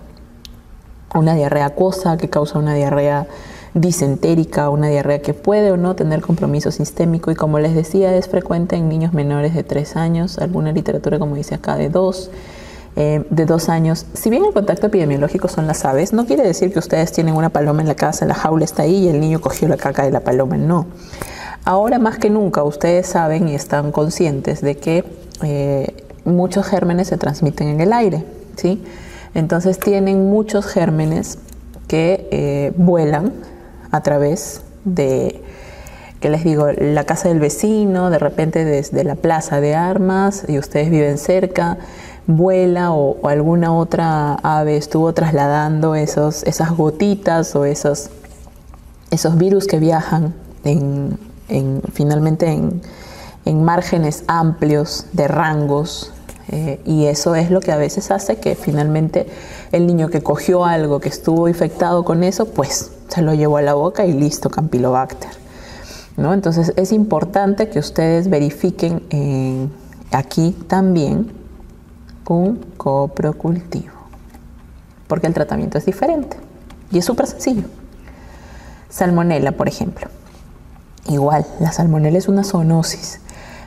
una diarrea acuosa, que causa una diarrea disentérica, una diarrea que puede o no tener compromiso sistémico. Y como les decía es frecuente en niños menores de 3 años, alguna literatura como dice acá de 2 eh, de dos años. Si bien el contacto epidemiológico son las aves, no quiere decir que ustedes tienen una paloma en la casa, la jaula está ahí y el niño cogió la caca de la paloma. No. Ahora más que nunca ustedes saben y están conscientes de que eh, muchos gérmenes se transmiten en el aire, ¿sí? Entonces tienen muchos gérmenes que eh, vuelan a través de, que les digo, la casa del vecino, de repente desde la plaza de armas y ustedes viven cerca, vuela o, alguna otra ave estuvo trasladando esos, esas gotitas o esos, esos virus que viajan en, finalmente en, márgenes amplios de rangos. Eh, y eso es lo que a veces hace que finalmente el niño que cogió algo que estuvo infectado con eso, pues se lo llevó a la boca y listo, Campylobacter. ¿no? Entonces es importante que ustedes verifiquen eh, aquí también un coprocultivo, porque el tratamiento es diferente y es súper sencillo. Salmonela, por ejemplo. Igual, la salmonela es una zoonosis,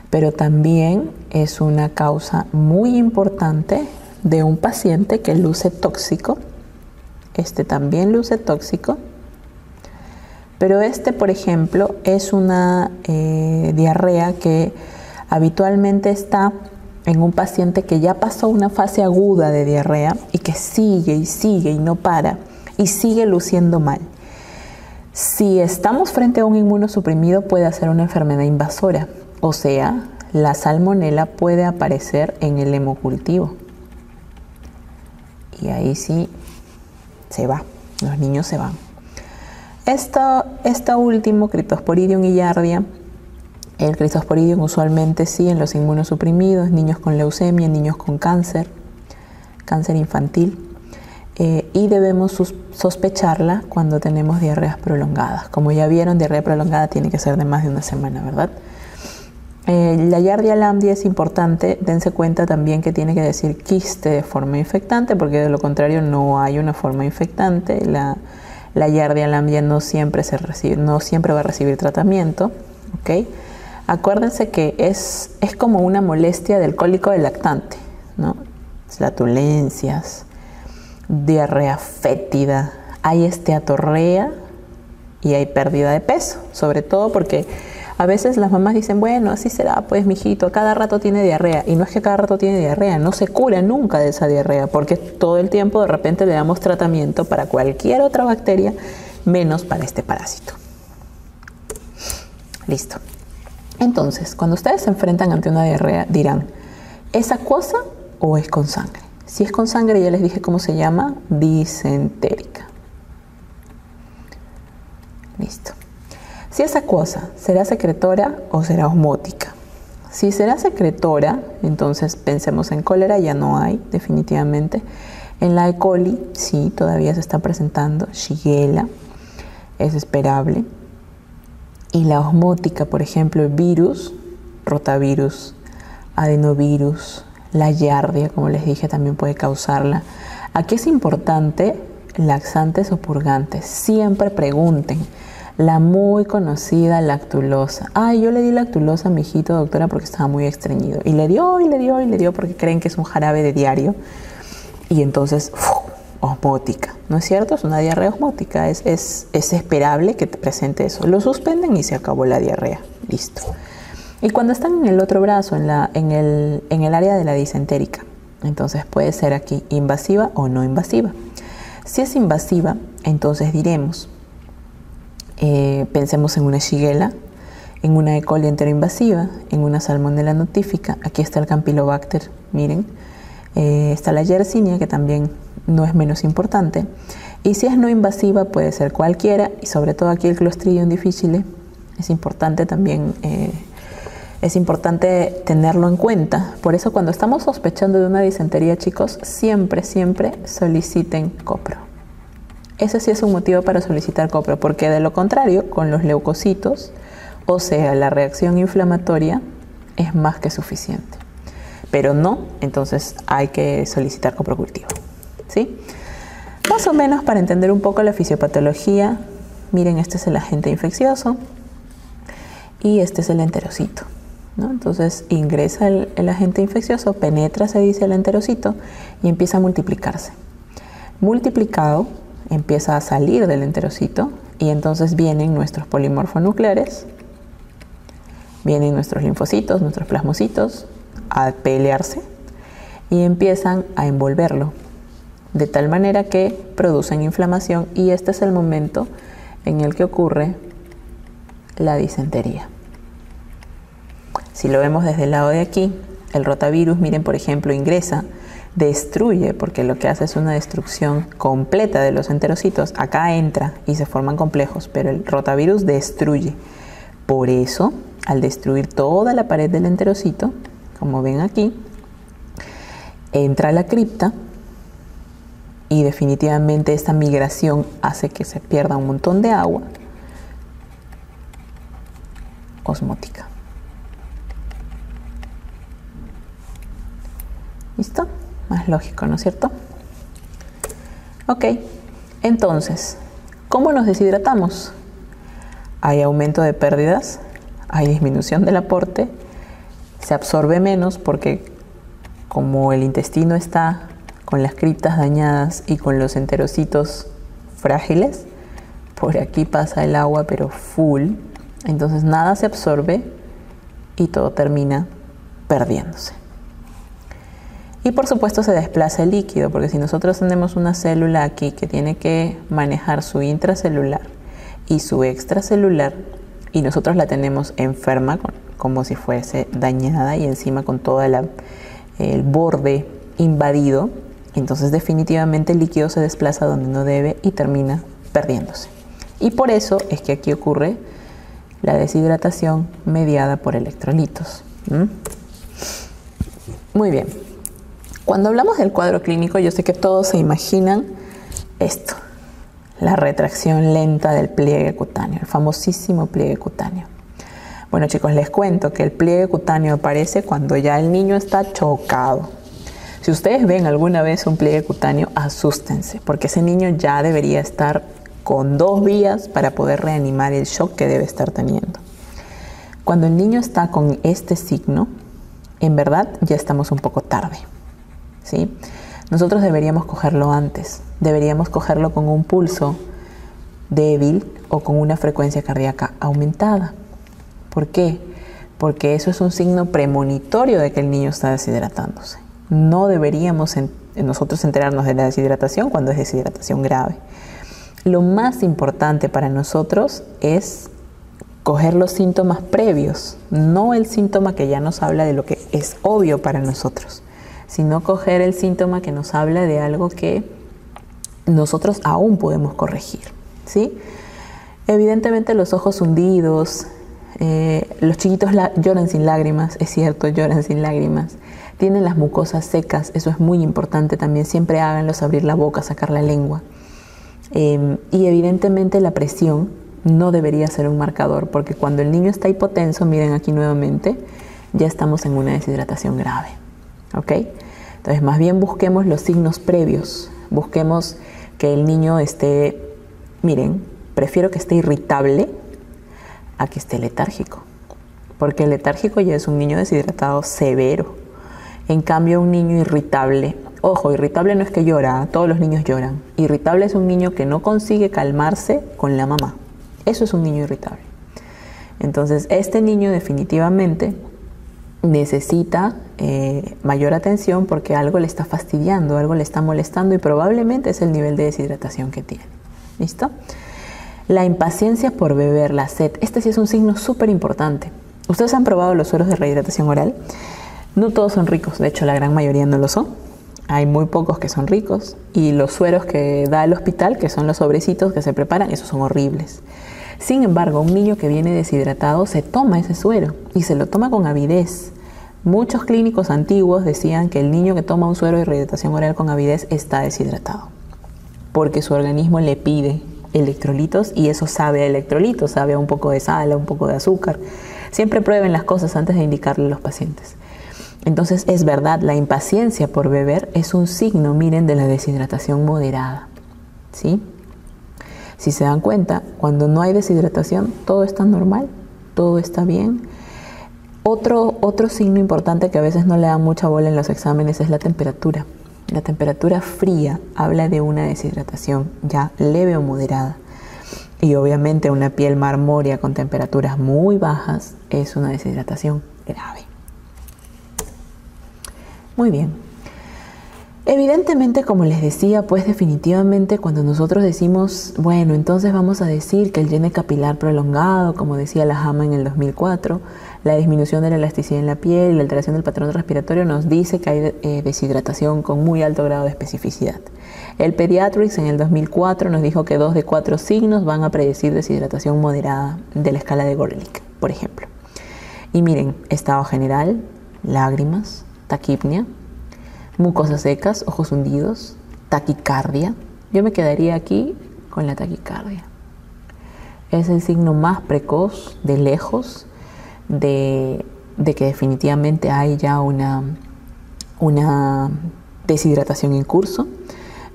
pero también es una causa muy importante de un paciente que luce tóxico. Este también luce tóxico. Pero este, por ejemplo, es una eh, diarrea que habitualmente está en un paciente que ya pasó una fase aguda de diarrea y que sigue y sigue y no para y sigue luciendo mal. Si estamos frente a un inmunosuprimido puede ser una enfermedad invasora, o sea, la salmonela puede aparecer en el hemocultivo. Y ahí sí se va, los niños se van. Esta, esta último, Cryptosporidium y Yardia, el Cryptosporidium usualmente sí en los inmunosuprimidos, niños con leucemia, niños con cáncer, cáncer infantil. Eh, y debemos sospecharla cuando tenemos diarreas prolongadas. Como ya vieron, diarrea prolongada tiene que ser de más de una semana, ¿verdad? Eh, la Yardia lambdia es importante, dense cuenta también que tiene que decir quiste de forma infectante, porque de lo contrario no hay una forma infectante. La, la Yardia lambdia no siempre, se recibe, no siempre va a recibir tratamiento. ¿ok? Acuérdense que es, es como una molestia del cólico del lactante, ¿no? Flatulencias, diarrea fétida, hay esteatorrea y hay pérdida de peso, sobre todo porque a veces las mamás dicen, bueno, así será, pues mijito, cada rato tiene diarrea. Y no es que cada rato tiene diarrea, no se cura nunca de esa diarrea, porque todo el tiempo de repente le damos tratamiento para cualquier otra bacteria, menos para este parásito. Listo. Entonces, cuando ustedes se enfrentan ante una diarrea, dirán, ¿es acuosa o es con sangre? Si es con sangre, ya les dije cómo se llama, disentérica. Listo. Si es acuosa, ¿será secretora o será osmótica? Si será secretora, entonces pensemos en cólera, ya no hay, definitivamente. En la E. coli, sí, todavía se está presentando. Shigella, es esperable. Y la osmótica, por ejemplo, el virus, rotavirus, adenovirus, la yardia, como les dije, también puede causarla. Aquí es importante laxantes o purgantes. Siempre pregunten. La muy conocida lactulosa. Ay, yo le di lactulosa a mi hijito, doctora, porque estaba muy estreñido. Y le dio, y le dio, y le dio, porque creen que es un jarabe de diario. Y entonces, osmótica. ¿No es cierto? Es una diarrea osmótica. Es, es, es esperable que te presente eso. Lo suspenden y se acabó la diarrea. Listo. Y cuando están en el otro brazo, en, la, en, el, en el área de la disentérica, entonces puede ser aquí invasiva o no invasiva. Si es invasiva, entonces diremos, eh, pensemos en una shigella, en una E. coli enteroinvasiva, en una salmonella notífica. Aquí está el Campylobacter, miren. Eh, está la Yersinia, que también no es menos importante. Y si es no invasiva, puede ser cualquiera, y sobre todo aquí el Clostridium difficile. Es importante también eh, es importante tenerlo en cuenta. Por eso cuando estamos sospechando de una disentería, chicos, siempre, siempre soliciten copro. Ese sí es un motivo para solicitar copro, porque de lo contrario, con los leucocitos, o sea, la reacción inflamatoria, es más que suficiente. Pero no, entonces hay que solicitar coprocultivo. Más o menos para entender un poco la fisiopatología, miren, este es el agente infeccioso y este es el enterocito. Entonces ingresa el, agente infeccioso, penetra, se dice, el enterocito y empieza a multiplicarse. Multiplicado, empieza a salir del enterocito y entonces vienen nuestros polimorfonucleares, vienen nuestros linfocitos, nuestros plasmocitos a pelearse y empiezan a envolverlo, de tal manera que producen inflamación y este es el momento en el que ocurre la disentería. Si lo vemos desde el lado de aquí, el rotavirus, miren por ejemplo, ingresa, destruye, porque lo que hace es una destrucción completa de los enterocitos. Acá entra y se forman complejos, pero el rotavirus destruye. Por eso, al destruir toda la pared del enterocito, como ven aquí, entra la cripta y definitivamente esta migración hace que se pierda un montón de agua osmótica. ¿Listo? Más lógico, ¿no es cierto? Ok, entonces, ¿cómo nos deshidratamos? Hay aumento de pérdidas, hay disminución del aporte, se absorbe menos porque como el intestino está con las criptas dañadas y con los enterocitos frágiles, por aquí pasa el agua pero full, entonces nada se absorbe y todo termina perdiéndose. Y por supuesto se desplaza el líquido, porque si nosotros tenemos una célula aquí que tiene que manejar su intracelular y su extracelular, y nosotros la tenemos enferma, como si fuese dañada y encima con todo el borde invadido, entonces definitivamente el líquido se desplaza donde no debe y termina perdiéndose. Y por eso es que aquí ocurre la deshidratación mediada por electrolitos. Muy bien. Cuando hablamos del cuadro clínico, yo sé que todos se imaginan esto, la retracción lenta del pliegue cutáneo, el famosísimo pliegue cutáneo. Bueno chicos, les cuento que el pliegue cutáneo aparece cuando ya el niño está chocado. Si ustedes ven alguna vez un pliegue cutáneo, asústense, porque ese niño ya debería estar con dos vías para poder reanimar el shock que debe estar teniendo. Cuando el niño está con este signo, en verdad ya estamos un poco tarde. ¿sí? Nosotros deberíamos cogerlo antes, deberíamos cogerlo con un pulso débil o con una frecuencia cardíaca aumentada. ¿Por qué? Porque eso es un signo premonitorio de que el niño está deshidratándose. No deberíamos nosotros enterarnos de la deshidratación cuando es deshidratación grave. Lo más importante para nosotros es coger los síntomas previos, no el síntoma que ya nos habla de lo que es obvio para nosotros sino coger el síntoma que nos habla de algo que nosotros aún podemos corregir. ¿sí? Evidentemente los ojos hundidos, eh, los chiquitos lloran sin lágrimas, es cierto, lloran sin lágrimas. Tienen las mucosas secas, eso es muy importante también, siempre háganlos abrir la boca, sacar la lengua. Em, y evidentemente la presión no debería ser un marcador, porque cuando el niño está hipotenso, miren aquí nuevamente, ya estamos en una deshidratación grave. ¿ok? Entonces, más bien busquemos los signos previos, busquemos que el niño esté, miren, prefiero que esté irritable a que esté letárgico, porque el letárgico ya es un niño deshidratado severo. En cambio, un niño irritable, ojo, irritable no es que llora, todos los niños lloran. Irritable es un niño que no consigue calmarse con la mamá. Eso es un niño irritable. Entonces, este niño definitivamente necesita eh, mayor atención porque algo le está fastidiando, algo le está molestando y probablemente es el nivel de deshidratación que tiene. ¿Listo? La impaciencia por beber, la sed, este sí es un signo súper importante. ¿Ustedes han probado los sueros de rehidratación oral? No todos son ricos, de hecho la gran mayoría no lo son. Hay muy pocos que son ricos y los sueros que da el hospital, que son los sobrecitos que se preparan, esos son horribles. Sin embargo, un niño que viene deshidratado se toma ese suero y se lo toma con avidez. Muchos clínicos antiguos decían que el niño que toma un suero de rehidratación oral con avidez está deshidratado, porque su organismo le pide electrolitos y eso sabe a electrolitos, sabe a un poco de sal, a un poco de azúcar. Siempre prueben las cosas antes de indicarle a los pacientes. Entonces es verdad, la impaciencia por beber es un signo, miren, de la deshidratación moderada. ¿Sí? Si se dan cuenta, cuando no hay deshidratación, todo está normal, todo está bien. Otro, otro signo importante que a veces no le dan mucha bola en los exámenes es la temperatura. La temperatura fría habla de una deshidratación ya leve o moderada. Y obviamente una piel marmórea con temperaturas muy bajas es una deshidratación grave. Muy bien. Evidentemente, como les decía, pues definitivamente cuando nosotros decimos, bueno, entonces vamos a decir que el llene capilar prolongado, como decía la JAMA en el 2004, la disminución de la elasticidad en la piel y la alteración del patrón respiratorio nos dice que hay eh, deshidratación con muy alto grado de especificidad. El Pediatrics en el 2004 nos dijo que dos de cuatro signos van a predecir deshidratación moderada de la escala de Gorlick, por ejemplo. Y miren, estado general, lágrimas, taquipnia, mucosas secas, ojos hundidos, taquicardia. Yo me quedaría aquí con la taquicardia. Es el signo más precoz, de lejos, de, que definitivamente hay ya una, una deshidratación en curso.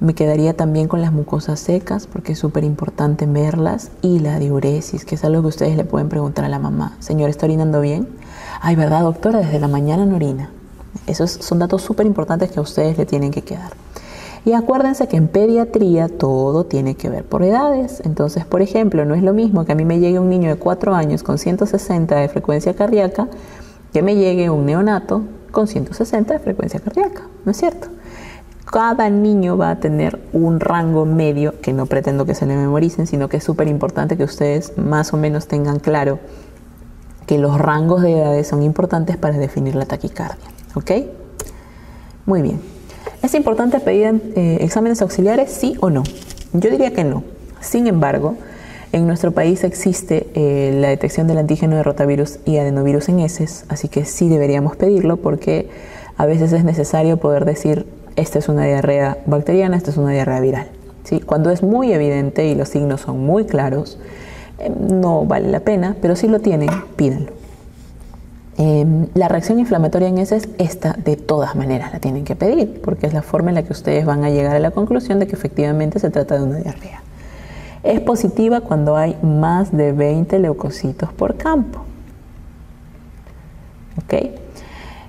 Me quedaría también con las mucosas secas porque es súper importante verlas y la diuresis, que es algo que ustedes le pueden preguntar a la mamá. Señor, ¿está orinando bien? Ay, ¿verdad, doctora? Desde la mañana no orina. Esos son datos súper importantes que a ustedes le tienen que quedar. Y acuérdense que en pediatría todo tiene que ver por edades. Entonces, por ejemplo, no es lo mismo que a mí me llegue un niño de 4 años con 160 de frecuencia cardíaca que me llegue un neonato con 160 de frecuencia cardíaca. ¿No es cierto? Cada niño va a tener un rango medio que no pretendo que se le memoricen, sino que es súper importante que ustedes más o menos tengan claro que los rangos de edades son importantes para definir la taquicardia. ¿Ok? Muy bien. ¿Es importante pedir eh, exámenes auxiliares, sí o no? Yo diría que no. Sin embargo, en nuestro país existe eh, la detección del antígeno de rotavirus y adenovirus en heces, así que sí deberíamos pedirlo porque a veces es necesario poder decir, esta es una diarrea bacteriana, esta es una diarrea viral. ¿Sí? Cuando es muy evidente y los signos son muy claros, eh, no vale la pena, pero si lo tienen, pídanlo. Em, la reacción inflamatoria en ese es esta, de todas maneras la tienen que pedir, porque es la forma en la que ustedes van a llegar a la conclusión de que efectivamente se trata de una diarrea. Es positiva cuando hay más de 20 leucocitos por campo. ¿Ok?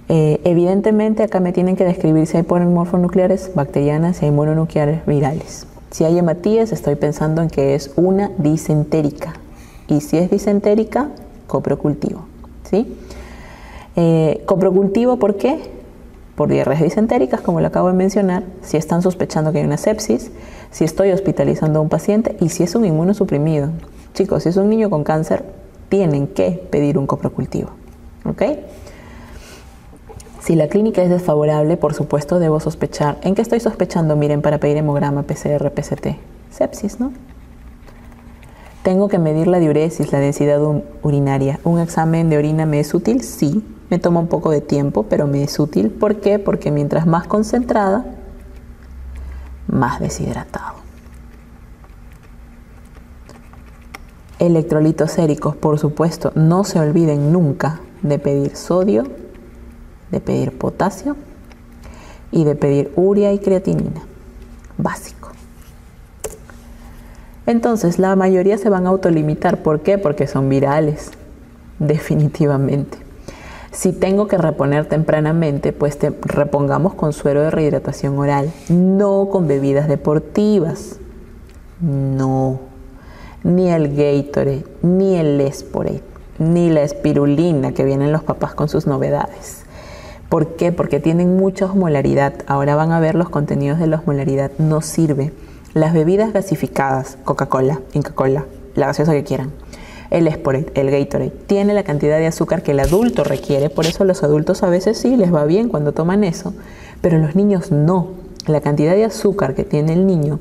Eh, evidentemente acá me tienen que describir si hay polimorfonucleares bacterianas, si hay mononucleares virales. Si hay hematíes, estoy pensando en que es una disentérica. Y si es disentérica, coprocultivo. ¿Sí? Eh, coprocultivo, ¿por qué? Por diarreas disentéricas, como lo acabo de mencionar, si están sospechando que hay una sepsis, si estoy hospitalizando a un paciente y si es un inmunosuprimido. Chicos, si es un niño con cáncer, tienen que pedir un coprocultivo. ¿Ok? Si la clínica es desfavorable, por supuesto debo sospechar. ¿En qué estoy sospechando? Miren, para pedir hemograma, PCR, PCT. Sepsis, ¿no? Tengo que medir la diuresis, la densidad urinaria. ¿Un examen de orina me es útil? Sí, me toma un poco de tiempo, pero me es útil. ¿Por qué? Porque mientras más concentrada, más deshidratado. Electrolitos séricos, por supuesto, no se olviden nunca de pedir sodio, de pedir potasio y de pedir urea y creatinina. Básico. Entonces, la mayoría se van a autolimitar. ¿Por qué? Porque son virales, definitivamente. Si tengo que reponer tempranamente, pues te repongamos con suero de rehidratación oral, no con bebidas deportivas. No. Ni el Gatorade, ni el Esporate, ni la espirulina que vienen los papás con sus novedades. ¿Por qué? Porque tienen mucha osmolaridad. Ahora van a ver los contenidos de la osmolaridad. No sirve. Las bebidas gasificadas, Coca-Cola, Inca-Cola, la gaseosa que quieran, el Esporate, el Gatorade, tiene la cantidad de azúcar que el adulto requiere, por eso los adultos a veces sí les va bien cuando toman eso, pero los niños no. La cantidad de azúcar que tiene el niño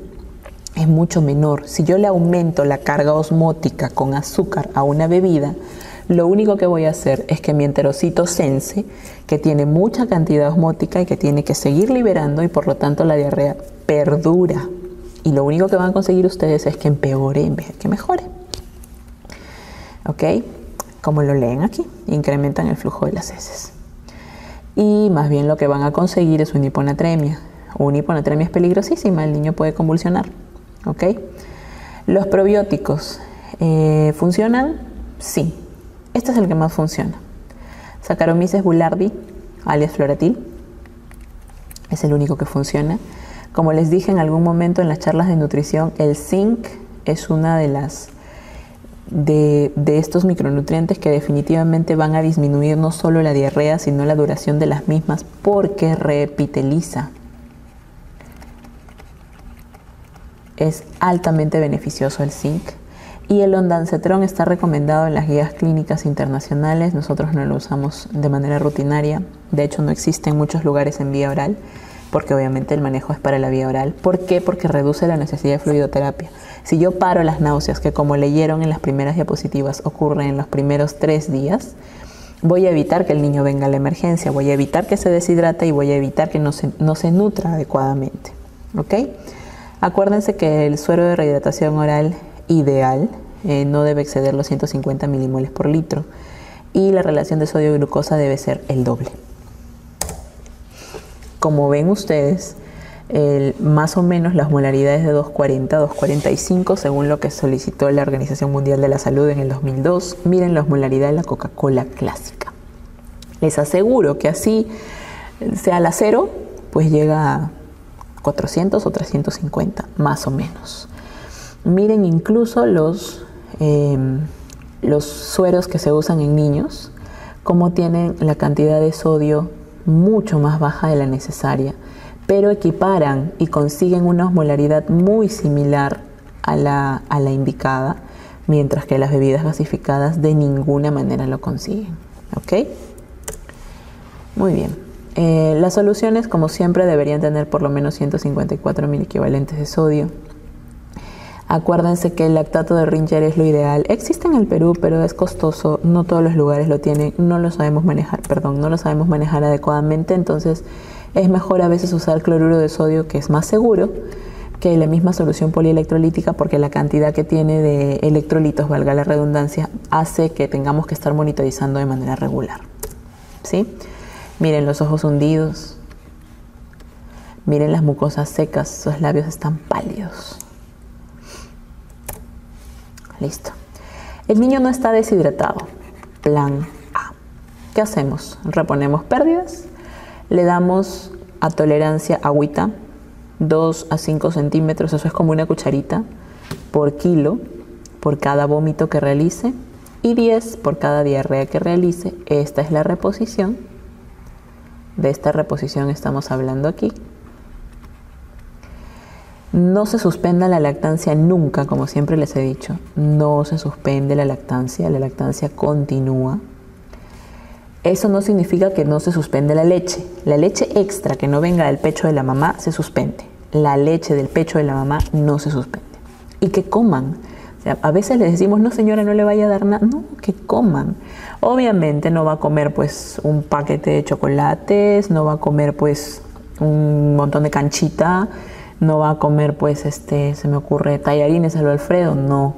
es mucho menor. Si yo le aumento la carga osmótica con azúcar a una bebida, lo único que voy a hacer es que mi enterocito sense, que tiene mucha cantidad osmótica y que tiene que seguir liberando y por lo tanto la diarrea perdura. Y lo único que van a conseguir ustedes es que empeore en vez de que mejore. ¿Ok? Como lo leen aquí, incrementan el flujo de las heces. Y más bien lo que van a conseguir es una hiponatremia. Una hiponatremia es peligrosísima, el niño puede convulsionar, ¿ok? Los probióticos, eh, ¿funcionan? Sí. Este es el que más funciona. Saccharomyces boulardii, alias floratil, es el único que funciona. Como les dije en algún momento en las charlas de nutrición, el zinc es una de las de, estos micronutrientes que definitivamente van a disminuir no solo la diarrea, sino la duración de las mismas porque reepiteliza. Es altamente beneficioso el zinc. Y el ondansetron está recomendado en las guías clínicas internacionales. Nosotros no lo usamos de manera rutinaria. De hecho, no existe en muchos lugares en vía oral porque obviamente el manejo es para la vía oral. ¿Por qué? Porque reduce la necesidad de fluidoterapia. Si yo paro las náuseas, que como leyeron en las primeras diapositivas ocurren en los primeros tres días, voy a evitar que el niño venga a la emergencia, voy a evitar que se deshidrate y voy a evitar que no se, no se nutra adecuadamente. ¿Ok? Acuérdense que el suero de rehidratación oral ideal eh, no debe exceder los 150 milimoles por litro y la relación de sodio-glucosa debe ser el doble. Como ven ustedes, más o menos las molaridades de 240, 245 según lo que solicitó la Organización Mundial de la Salud en el 2002. Miren las molaridades de la Coca-Cola clásica. Les aseguro que así sea la cero, pues llega a 400 o 350, más o menos. Miren incluso los, em, los sueros que se usan en niños, como tienen la cantidad de sodio mucho más baja de la necesaria, pero equiparan y consiguen una osmolaridad muy similar a la, a la indicada, mientras que las bebidas gasificadas de ninguna manera lo consiguen. ¿Ok? Muy bien. Eh, las soluciones, como siempre, deberían tener por lo menos 154 mil equivalentes de sodio. Acuérdense que el lactato de Ringer es lo ideal. Existe en el Perú, pero es costoso. No todos los lugares lo tienen. No lo sabemos manejar, perdón, no lo sabemos manejar adecuadamente. Entonces es mejor a veces usar cloruro de sodio, que es más seguro que la misma solución polielectrolítica, porque la cantidad que tiene de electrolitos, valga la redundancia, hace que tengamos que estar monitorizando de manera regular. ¿Sí? Miren los ojos hundidos. Miren las mucosas secas, sus labios están pálidos. Listo. El niño no está deshidratado. Plan A. ¿Qué hacemos? Reponemos pérdidas, le damos a tolerancia agüita, 2 a 5 centímetros, eso es como una cucharita por kilo por cada vómito que realice y 10 por cada diarrea que realice. Esta es la reposición. De esta reposición estamos hablando aquí. No se suspenda la lactancia nunca, como siempre les he dicho. No se suspende la lactancia, la lactancia continúa. Eso no significa que no se suspende la leche. La leche extra que no venga del pecho de la mamá se suspende. La leche del pecho de la mamá no se suspende. Y que coman. a veces les decimos, no señora, no le vaya a dar nada. No, que coman. Obviamente no va a comer pues un paquete de chocolates, no va a comer pues un montón de canchita no va a comer, pues, este, se me ocurre tallarines a lo Alfredo, no.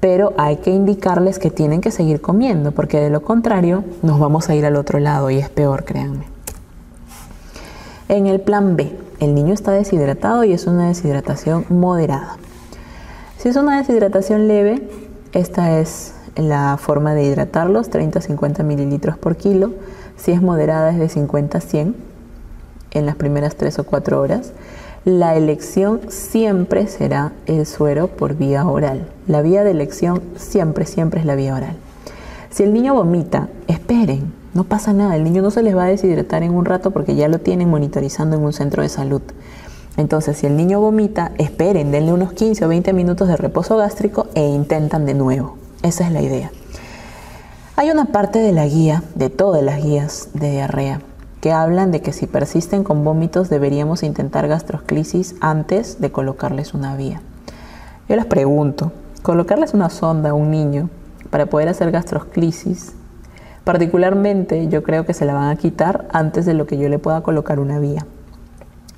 Pero hay que indicarles que tienen que seguir comiendo, porque de lo contrario nos vamos a ir al otro lado y es peor, créanme. En el plan B, el niño está deshidratado y es una deshidratación moderada. Si es una deshidratación leve, esta es la forma de hidratarlos, 30-50 mililitros por kilo. Si es moderada es de 50 a 100 en las primeras 3 o 4 horas la elección siempre será el suero por vía oral. La vía de elección siempre, siempre es la vía oral. Si el niño vomita, esperen, no pasa nada, el niño no se les va a deshidratar en un rato porque ya lo tienen monitorizando en un centro de salud. Entonces, si el niño vomita, esperen, denle unos 15 o 20 minutos de reposo gástrico e intentan de nuevo. Esa es la idea. Hay una parte de la guía, de todas las guías de diarrea, que hablan de que si persisten con vómitos deberíamos intentar gastrosclisis antes de colocarles una vía. Yo les pregunto, colocarles una sonda a un niño para poder hacer gastrosclisis, particularmente yo creo que se la van a quitar antes de lo que yo le pueda colocar una vía.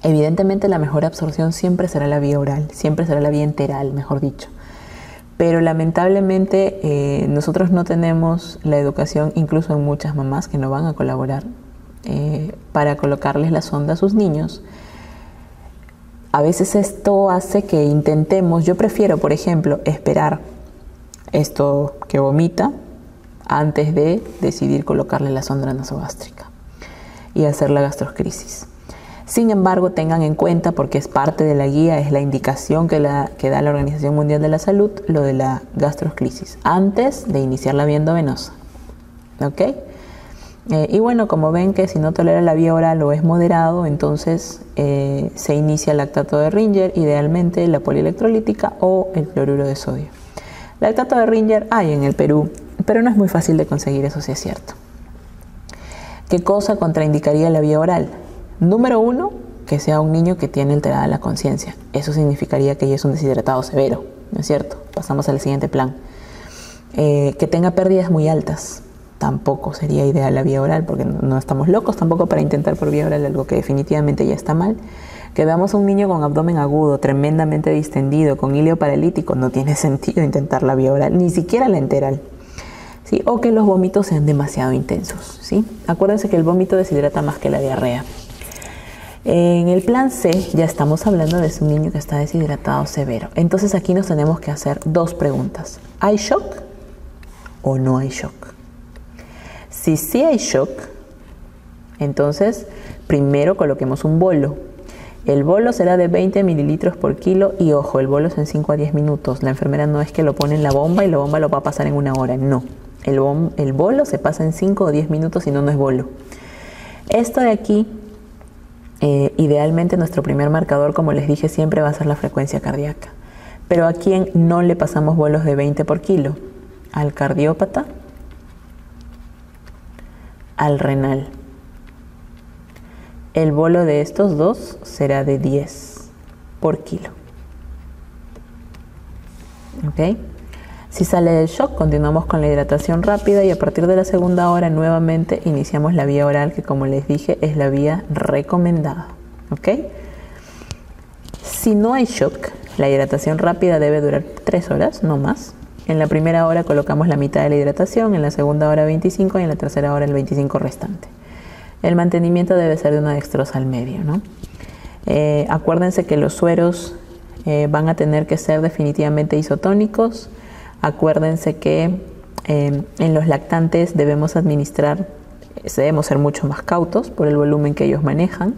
Evidentemente la mejor absorción siempre será la vía oral, siempre será la vía enteral, mejor dicho. Pero lamentablemente eh, nosotros no tenemos la educación, incluso en muchas mamás que no van a colaborar, eh, para colocarles la sonda a sus niños. A veces esto hace que intentemos, yo prefiero, por ejemplo, esperar esto que vomita antes de decidir colocarle la sonda nasogástrica y hacer la gastroscrisis. Sin embargo, tengan en cuenta, porque es parte de la guía, es la indicación que, da la Organización Mundial de la Salud, lo de la gastroscrisis, antes de iniciar la vía endovenosa. ¿Ok? Eh, y bueno, como ven que si no tolera la vía oral o es moderado, entonces eh, se inicia el lactato de Ringer, idealmente la polielectrolítica o el cloruro de sodio. Lactato de Ringer hay en el Perú, pero no es muy fácil de conseguir, eso sí es cierto. ¿Qué cosa contraindicaría la vía oral? Número uno, que sea un niño que tiene alterada la conciencia. Eso significaría que ya es un deshidratado severo, ¿no es cierto? Pasamos al siguiente plan. Eh, que tenga pérdidas muy altas, tampoco sería ideal la vía oral, porque no, estamos locos tampoco para intentar por vía oral algo que definitivamente ya está mal. Que veamos un niño con abdomen agudo, tremendamente distendido, con híleo paralítico, no tiene sentido intentar la vía oral, ni siquiera la enteral. ¿Sí? O que los vómitos sean demasiado intensos. ¿sí? Acuérdense que el vómito deshidrata más que la diarrea. En el plan C ya estamos hablando de un niño que está deshidratado severo. Entonces aquí nos tenemos que hacer dos preguntas. ¿Hay shock o no hay shock? Si sí hay shock, entonces primero coloquemos un bolo. El bolo será de 20 mililitros por kilo y ojo, el bolo es en 5 a 10 minutos. La enfermera no es que lo pone en la bomba y la bomba lo va a pasar en una hora, no. El, bolo se pasa en 5 o 10 minutos y no, no es bolo. Esto de aquí, eh, idealmente nuestro primer marcador, como les dije siempre, va a ser la frecuencia cardíaca. Pero a quién no le pasamos bolos de 20 por kilo? Al cardiópata al renal. El bolo de estos dos será de 10 por kilo. ¿Ok? Si sale del shock, continuamos con la hidratación rápida y a partir de la segunda hora nuevamente iniciamos la vía oral, que como les dije es la vía recomendada. ¿Ok? Si no hay shock, la hidratación rápida debe durar 3 horas, no más. En la primera hora colocamos la mitad de la hidratación, en la segunda hora 25 y en la tercera hora el 25 restante. El mantenimiento debe ser de una dextrosa al medio. Eh, acuérdense que los sueros eh, van a tener que ser definitivamente isotónicos. Acuérdense que eh, en los lactantes debemos administrar, debemos ser mucho más cautos por el volumen que ellos manejan.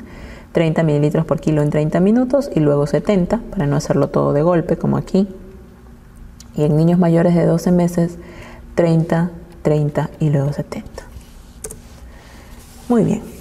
30 mililitros por kilo en 30 minutos y luego 70 para no hacerlo todo de golpe como aquí y en niños mayores de 12 meses 30, 30 y luego 70. Muy bien.